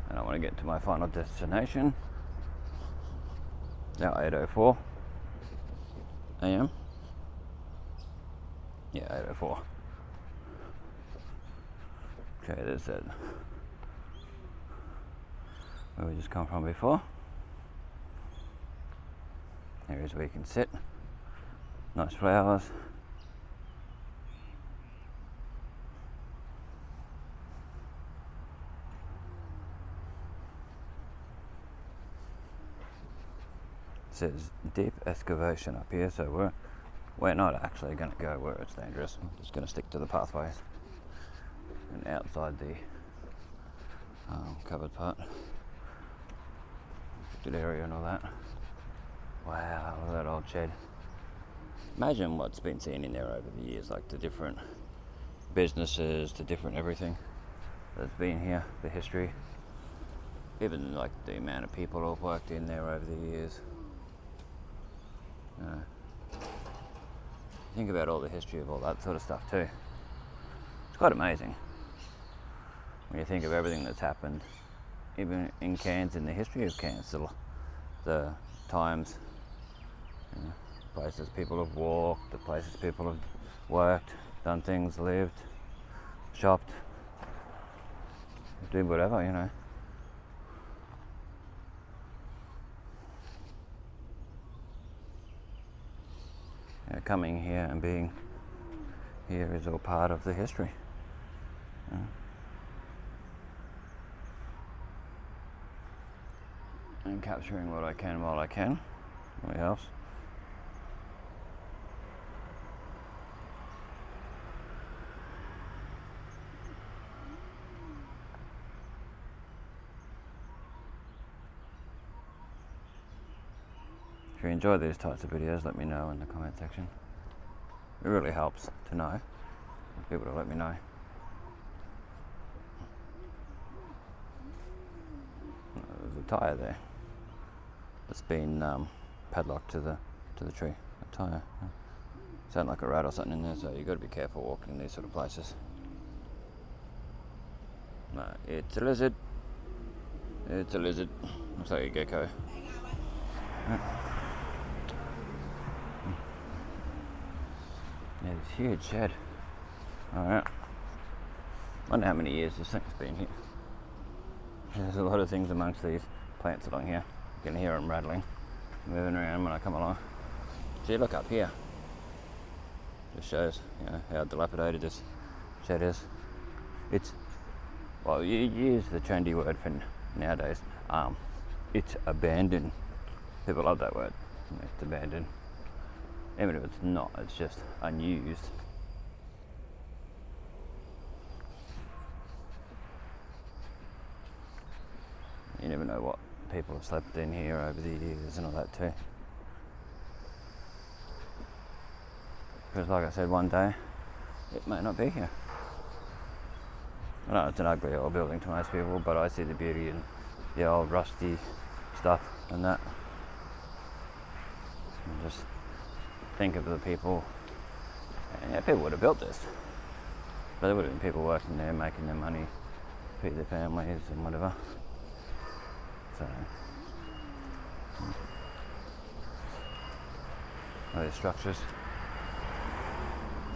and I want to get to my final destination. Now 8.04 a.m. Yeah, 8.04. Okay, there's that where we just come from before. Areas where you can sit. Nice flowers. Says deep excavation up here, so we're we're not actually going to go where it's dangerous. I'm just going to stick to the pathways and outside the um, covered part, good area and all that. Wow, that old shed. Imagine what's been seen in there over the years, like the different businesses, the different everything that's been here, the history, even like the amount of people who've worked in there over the years. Uh, think about all the history of all that sort of stuff too. It's quite amazing when you think of everything that's happened, even in Cairns, in the history of Cairns, the, the times, you know, places people have walked, the places people have worked, done things, lived, shopped, did whatever, you know. Yeah, coming here and being here is all part of the history. Uh, yeah. And capturing what I can while I can. What else? Enjoy these types of videos, let me know in the comment section. It really helps to know. People to let me know. There's a tyre there. It's been um, padlocked to the to the tree. A tyre. Sound like a rat or something in there, so you've got to be careful walking in these sort of places. No, it's a lizard. It's a lizard. Looks like a gecko. Yeah, it's a huge shed. Alright. Wonder how many years this thing's been here. There's a lot of things amongst these plants along here. You can hear them rattling, moving around when I come along. See, look up here. Just shows, you know, how dilapidated this shed is. It's, well, you use the trendy word for nowadays. Um, it's abandoned. People love that word. It's abandoned. Even if it's not, it's just unused. You never know what people have slept in here over the years and all that too. Because, like I said, one day it may not be here. I know it's an ugly old building to most people, but I see the beauty in the old rusty stuff and that. Just think of the people. Yeah, people would have built this, but there would have been people working there, making their money, feed their families and whatever. So, all these structures.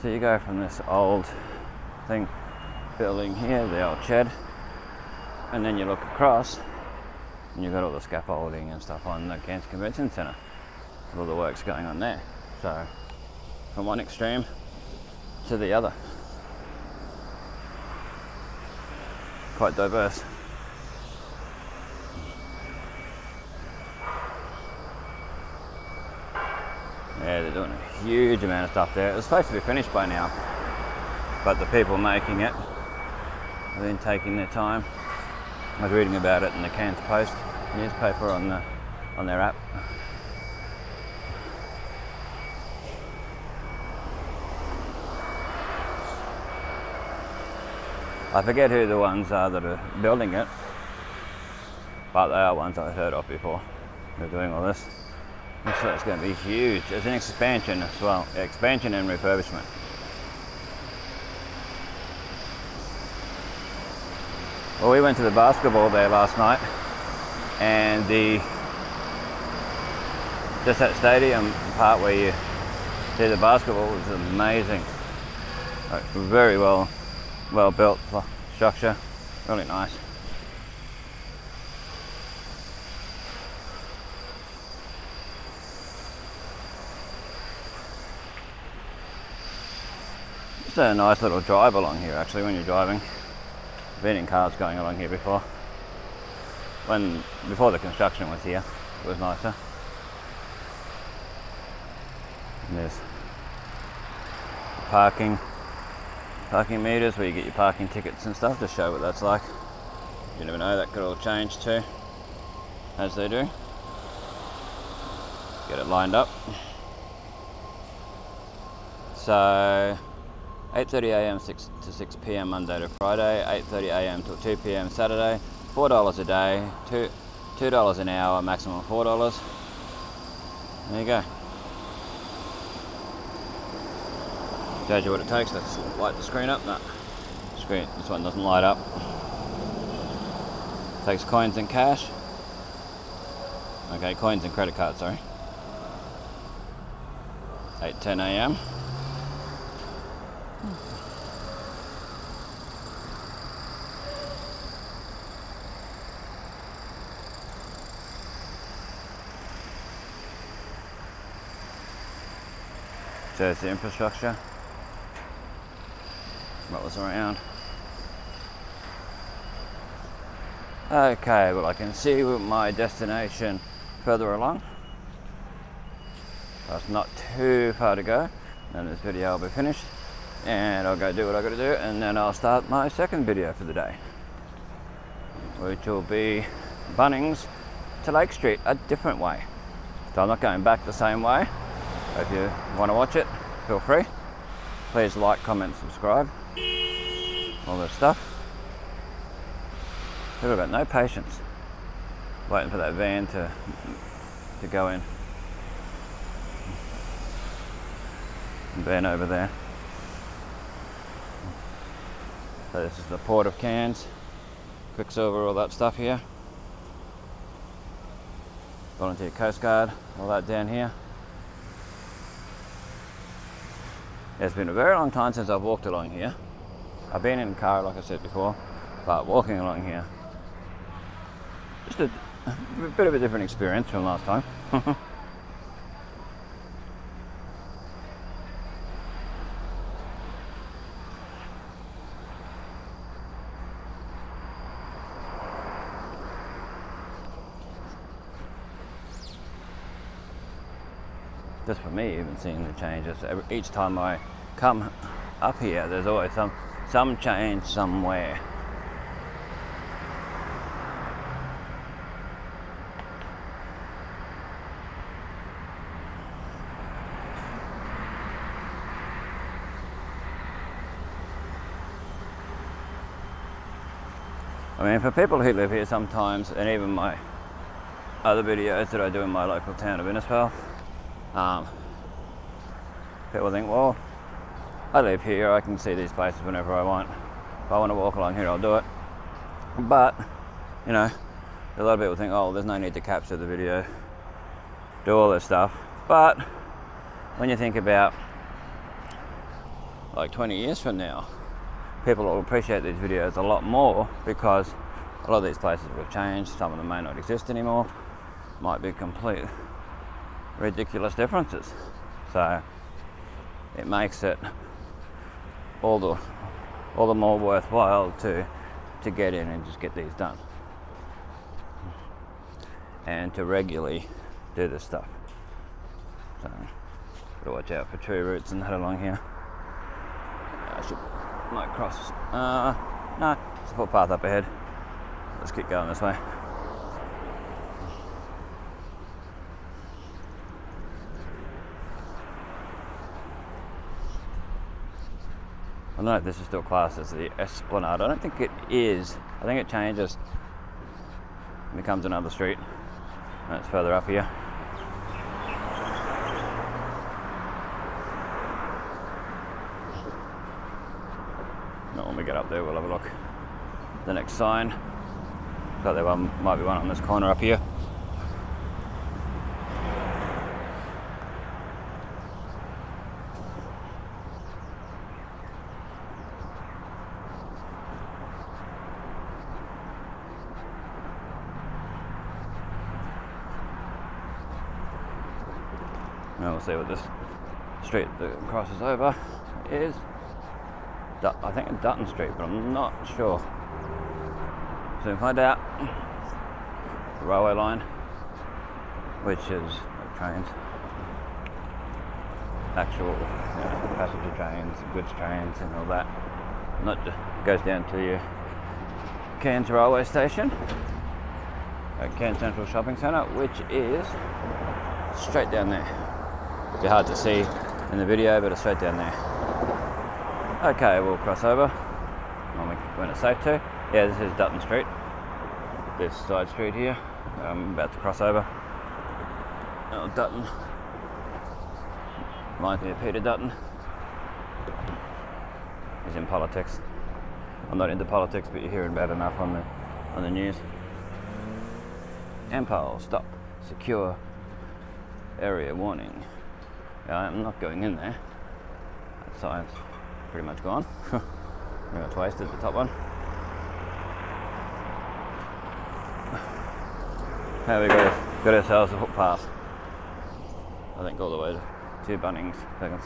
So you go from this old thing building here, the old shed, and then you look across, and you've got all the scaffolding and stuff on the Cairns Convention Centre. All the works going on there. So, from one extreme to the other. Quite diverse. Yeah, they're doing a huge amount of stuff there. It was supposed to be finished by now, but the people making it have been taking their time. I was reading about it in the Cairns Post newspaper on the on their app. I forget who the ones are that are building it, but they are ones I've heard of before. They're doing all this. Looks like it's going to be huge. It's an expansion as well. Expansion and refurbishment. Well, we went to the basketball there last night, and the just that stadium part where you see the basketball was amazing. Like, very well, well built structure. Really nice. Just a nice little drive along here actually when you're driving. Been in cars going along here before. When before the construction was here, it was nicer. And there's parking parking meters where you get your parking tickets and stuff to show what that's like. You never know, that could all change too, as they do. Get it lined up. So 8.30am 6 to 6 p.m. Monday to Friday, 8.30am till 2 p.m. Saturday, $4 a day, two, $2 an hour, maximum $4. There you go. Shows you what it takes. Let's light the screen up. No, screen. This one doesn't light up. Takes coins and cash. Okay, coins and credit cards. Sorry. 8 10 a.m. So it's the infrastructure. Was around. Okay, well I can see my destination further along. That's not too far to go. Then this video will be finished. And I'll go do what I gotta do and then I'll start my second video for the day. Which will be Bunnings to Lake Street a different way. So I'm not going back the same way. If you want to watch it, feel free. Please like, comment, subscribe. All that stuff. People got no patience waiting for that van to to go in. Van over there. So this is the port of Cairns. Quicksilver, all that stuff here. Volunteer Coast Guard, all that down here. It's been a very long time since I've walked along here. I've been in car, like I said before, but walking along here, just a, a bit of a different experience from last time. just for me, even seeing the changes. Each time I come up here, there's always some some change somewhere. I mean, for people who live here sometimes, and even my other videos that I do in my local town of Innisfail, um, people think, well, I live here, I can see these places whenever I want. If I want to walk along here, I'll do it. But, you know, a lot of people think, oh, there's no need to capture the video, do all this stuff. But when you think about like 20 years from now, people will appreciate these videos a lot more because a lot of these places will have changed. Some of them may not exist anymore. Might be complete ridiculous differences. So it makes it all the all the more worthwhile to to get in and just get these done. And to regularly do this stuff. So gotta watch out for tree roots and that along here. I should might cross uh no, it's a footpath up ahead. Let's keep going this way. I don't know if this is still classed as the Esplanade. I don't think it is. I think it changes. Becomes another street. And it's further up here. Now when we get up there, we'll have a look. The next sign. Thought there might be one on this corner up here. See what this street that crosses over is. I think it's Dutton Street, but I'm not sure. Soon find out. The railway line, which is trains, actual you know, passenger trains, goods trains, and all that. Not just goes down to your Cairns railway station at Cairns Central Shopping Centre, which is straight down there. It'll be hard to see in the video, but it's straight down there. Okay, we'll cross over when, it's safe to. Yeah, this is Dutton Street. This side street here. I'm about to cross over. Oh, Dutton. Reminds me of Peter Dutton. He's in politics. I'm not into politics, but you're hearing bad enough on the on the news. Ampol, stop. Secure area warning. I'm not going in there. That sign's pretty much gone. pretty much wasted the top one. There we go. Got ourselves a footpath. I think all the way to Bunnings. If I can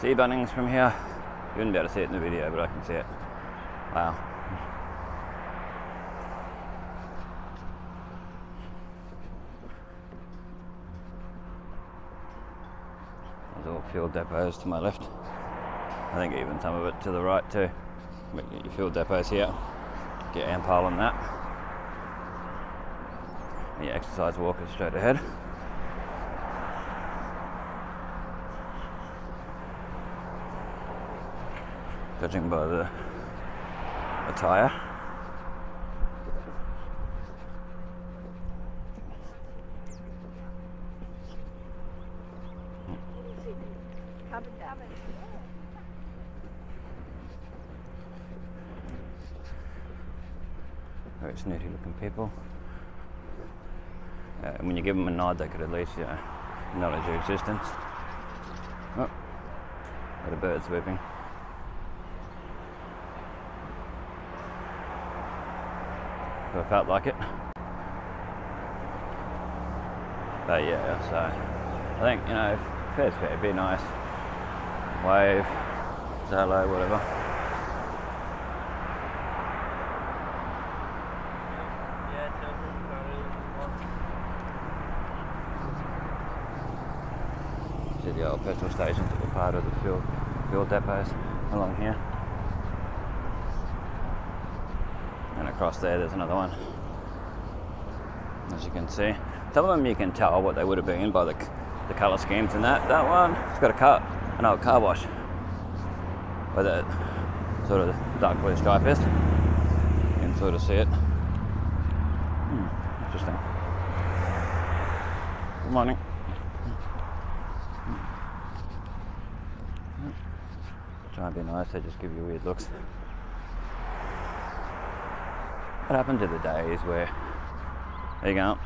see Bunnings from here. You wouldn't be able to see it in the video, but I can see it. Wow. Fuel depots to my left. I think even some of it to the right too. But get your fuel depots here. Get Ampol on that. And your exercise walkers straight ahead. Judging by the attire. Come and have it. Very snooty looking people. Uh, and when you give them a nod, they could at least you know, acknowledge your existence. Oh, got a bird swooping. If I felt like it. But yeah, so I think, you know, fair's fair, be nice. Wave, say hello, whatever. Yeah, tell him not really. See the old petrol stations that were part of the fuel, fuel depots along here. And across there, there's another one. As you can see, some of them you can tell what they would have been by the, the colour schemes and that. That one, it's got a car, an old car wash. Where that sort of dark blue stripe is. You can sort of see it. Hmm, interesting. Good morning. They just give you weird looks. What happened to the days where, there you go,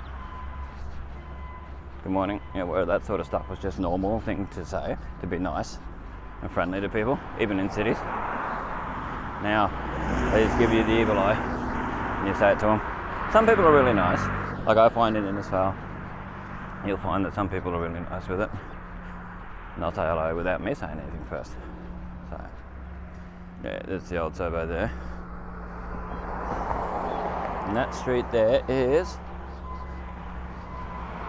good morning, yeah, where that sort of stuff was just normal thing to say, to be nice and friendly to people, even in cities. Now, they just give you the evil eye and you say it to them. Some people are really nice, like I find it Innisfail. You'll find that some people are really nice with it. And they'll say hello without me saying anything first. So, yeah, there's the old turbo there. And that street there is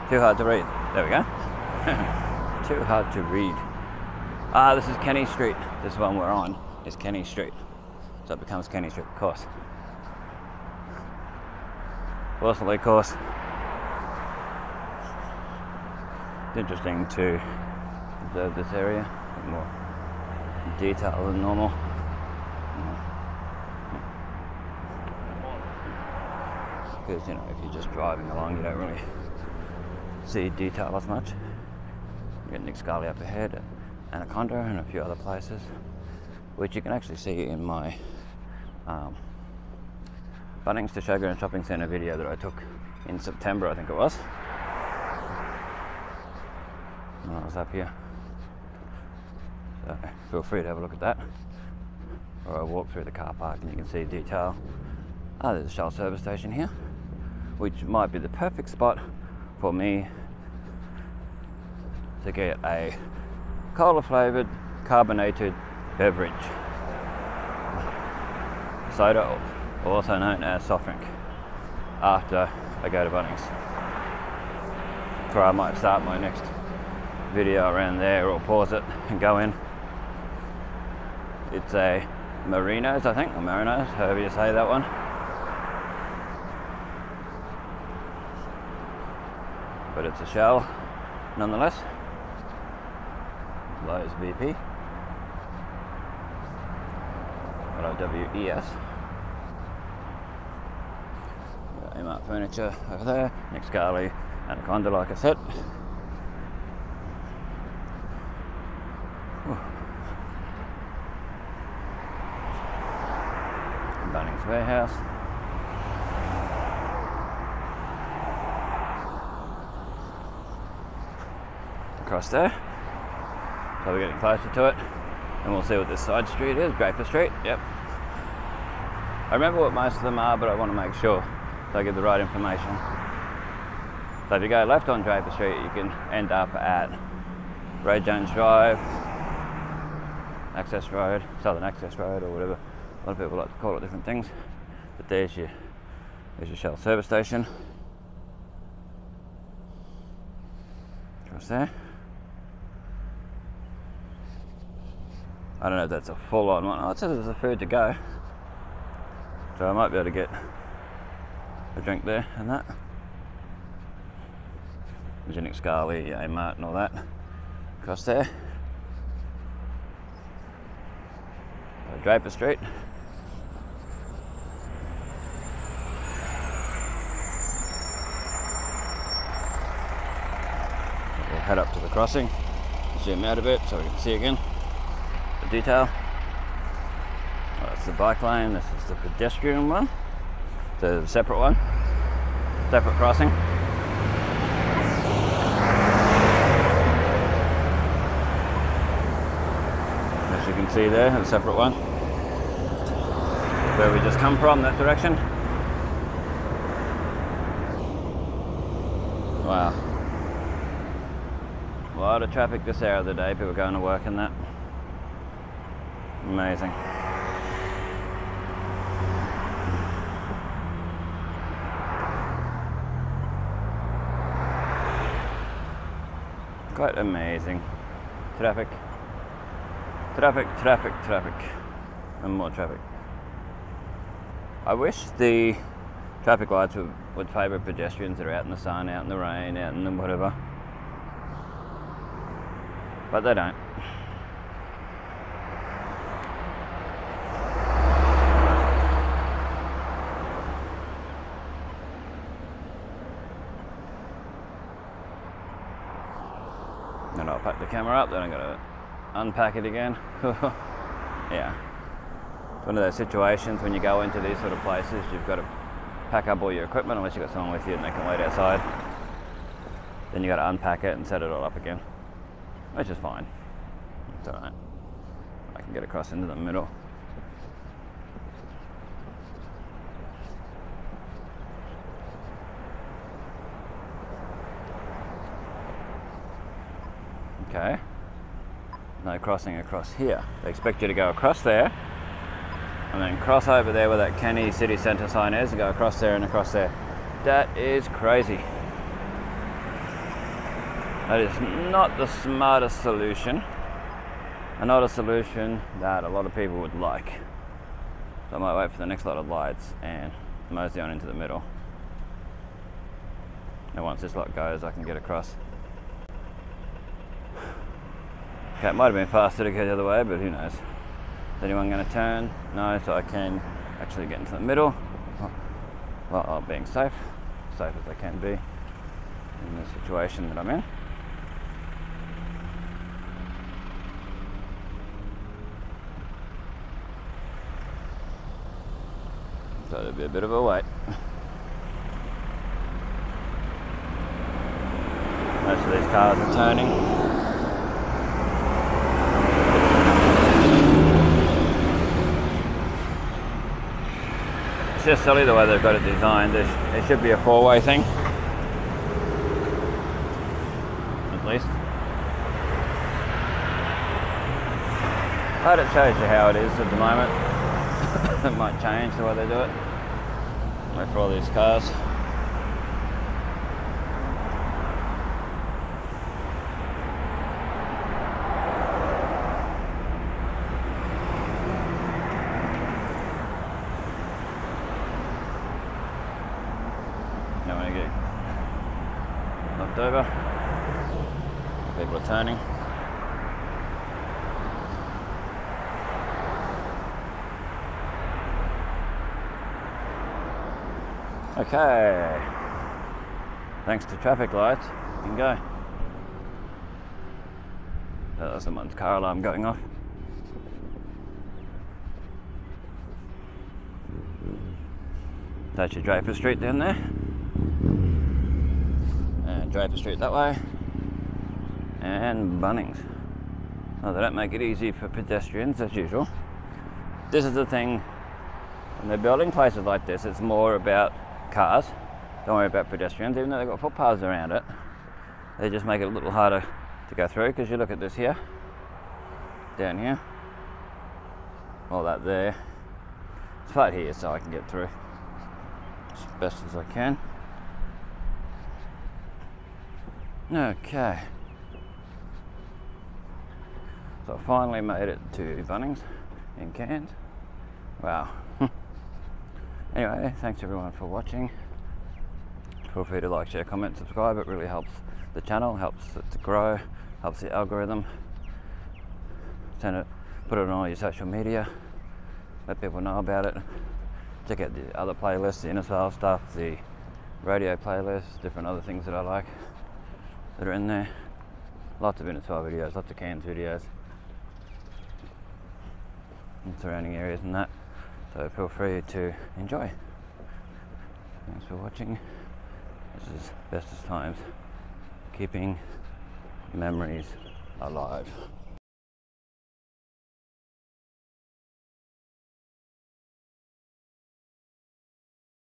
too hard to read. There we go. too hard to read. Ah, this is Kenny Street. This one we're on is Kenny Street. So it becomes Kenny Street, of course. Fortunately, of course. It's interesting to observe this area with more detail than normal. Because, you know, if you're just driving along, you don't really see detail as much. You get Nick up ahead, Anaconda, and a few other places, which you can actually see in my um, Bunnings to Shogun Shopping Centre video that I took in September, I think it was. When I was up here. So feel free to have a look at that. Or I walk through the car park and you can see detail. Ah, there's a Shell service station here, which might be the perfect spot for me to get a cola flavoured carbonated beverage. Soda, also known as soft drink, after I go to Bunnings. where I might start my next video around there or pause it and go in. It's a Marinos, I think, or Marinos, however you say that one. But it's a Shell nonetheless. Lowe's BP. L-O-W-E-S. Got Amart Furniture over there. Nick Scali, Anaconda, like I said. Bunnings Warehouse. Across there. So we're getting closer to it, and we'll see what this side street is. Draper Street. Yep. I remember what most of them are, but I want to make sure so I get the right information. So if you go left on Draper Street, you can end up at Ray Jones Drive, Access Road, Southern Access Road, or whatever. A lot of people like to call it different things. But there's your there's your Shell service station. Across there. I don't know if that's a full on one. Oh, it says there's a third to go. So I might be able to get a drink there and that. Nick Scali, A Mart and all that. Across there. Draper Street. We'll head up to the crossing. Zoom out a bit so we can see again detail. That's the bike lane, this is the pedestrian one. The separate one. Separate crossing. As you can see there, a separate one. Where we just come from, that direction. Wow. A lot of traffic this hour of the day, people going to work and that. Amazing. Quite amazing. Traffic. Traffic, traffic, traffic. And more traffic. I wish the traffic lights would, would favour pedestrians that are out in the sun, out in the rain, out in the whatever. But they don't. Camera up, then I'm gonna unpack it again. yeah. It's one of those situations when you go into these sort of places, you've got to pack up all your equipment unless you've got someone with you and they can wait outside. Then you got to unpack it and set it all up again, which is fine. It's alright. I can get across into the middle. Okay. No crossing across here. They expect you to go across there and then cross over there where that Kenny City Centre sign is and go across there and across there. That is crazy. That is not the smartest solution and not a solution that a lot of people would like. So I might wait for the next lot of lights and mosey on into the middle. And once this lot goes, I can get across. Okay, it might have been faster to go the other way, but who knows. Is anyone going to turn? No, so I can actually get into the middle while well, being safe, safe as I can be in the situation that I'm in. So there'll be a bit of a wait. Most of these cars are turning. It's just silly the way they've got it designed. There's, it should be a four-way thing, at least. But it shows you how it is at the moment. it might change the way they do it. Like for all these cars. Now when I get knocked over, people are turning. Okay. Thanks to traffic lights, you can go. Oh, someone's car alarm going off. That's your Draper Street down there. And Draper Street that way. And Bunnings. No, they don't make it easy for pedestrians as usual. This is the thing, when they're building places like this, it's more about cars. Don't worry about pedestrians, even though they've got footpaths around it. They just make it a little harder to go through because you look at this here, down here, all that there. It's flat here so I can get through as best as I can. Okay. So I finally made it to Bunnings in Cairns. Wow. Anyway, thanks everyone for watching. Feel free to like, share, comment, subscribe. It really helps the channel, helps it to grow, helps the algorithm. Send it, put it on all your social media. Let people know about it. Check out the other playlists, the Innisfail stuff, the radio playlists, different other things that I like that are in there. Lots of Innisfail videos, lots of Cairns videos and surrounding areas and that. So feel free to enjoy. Thanks for watching. This is Bestestimes, keeping memories alive.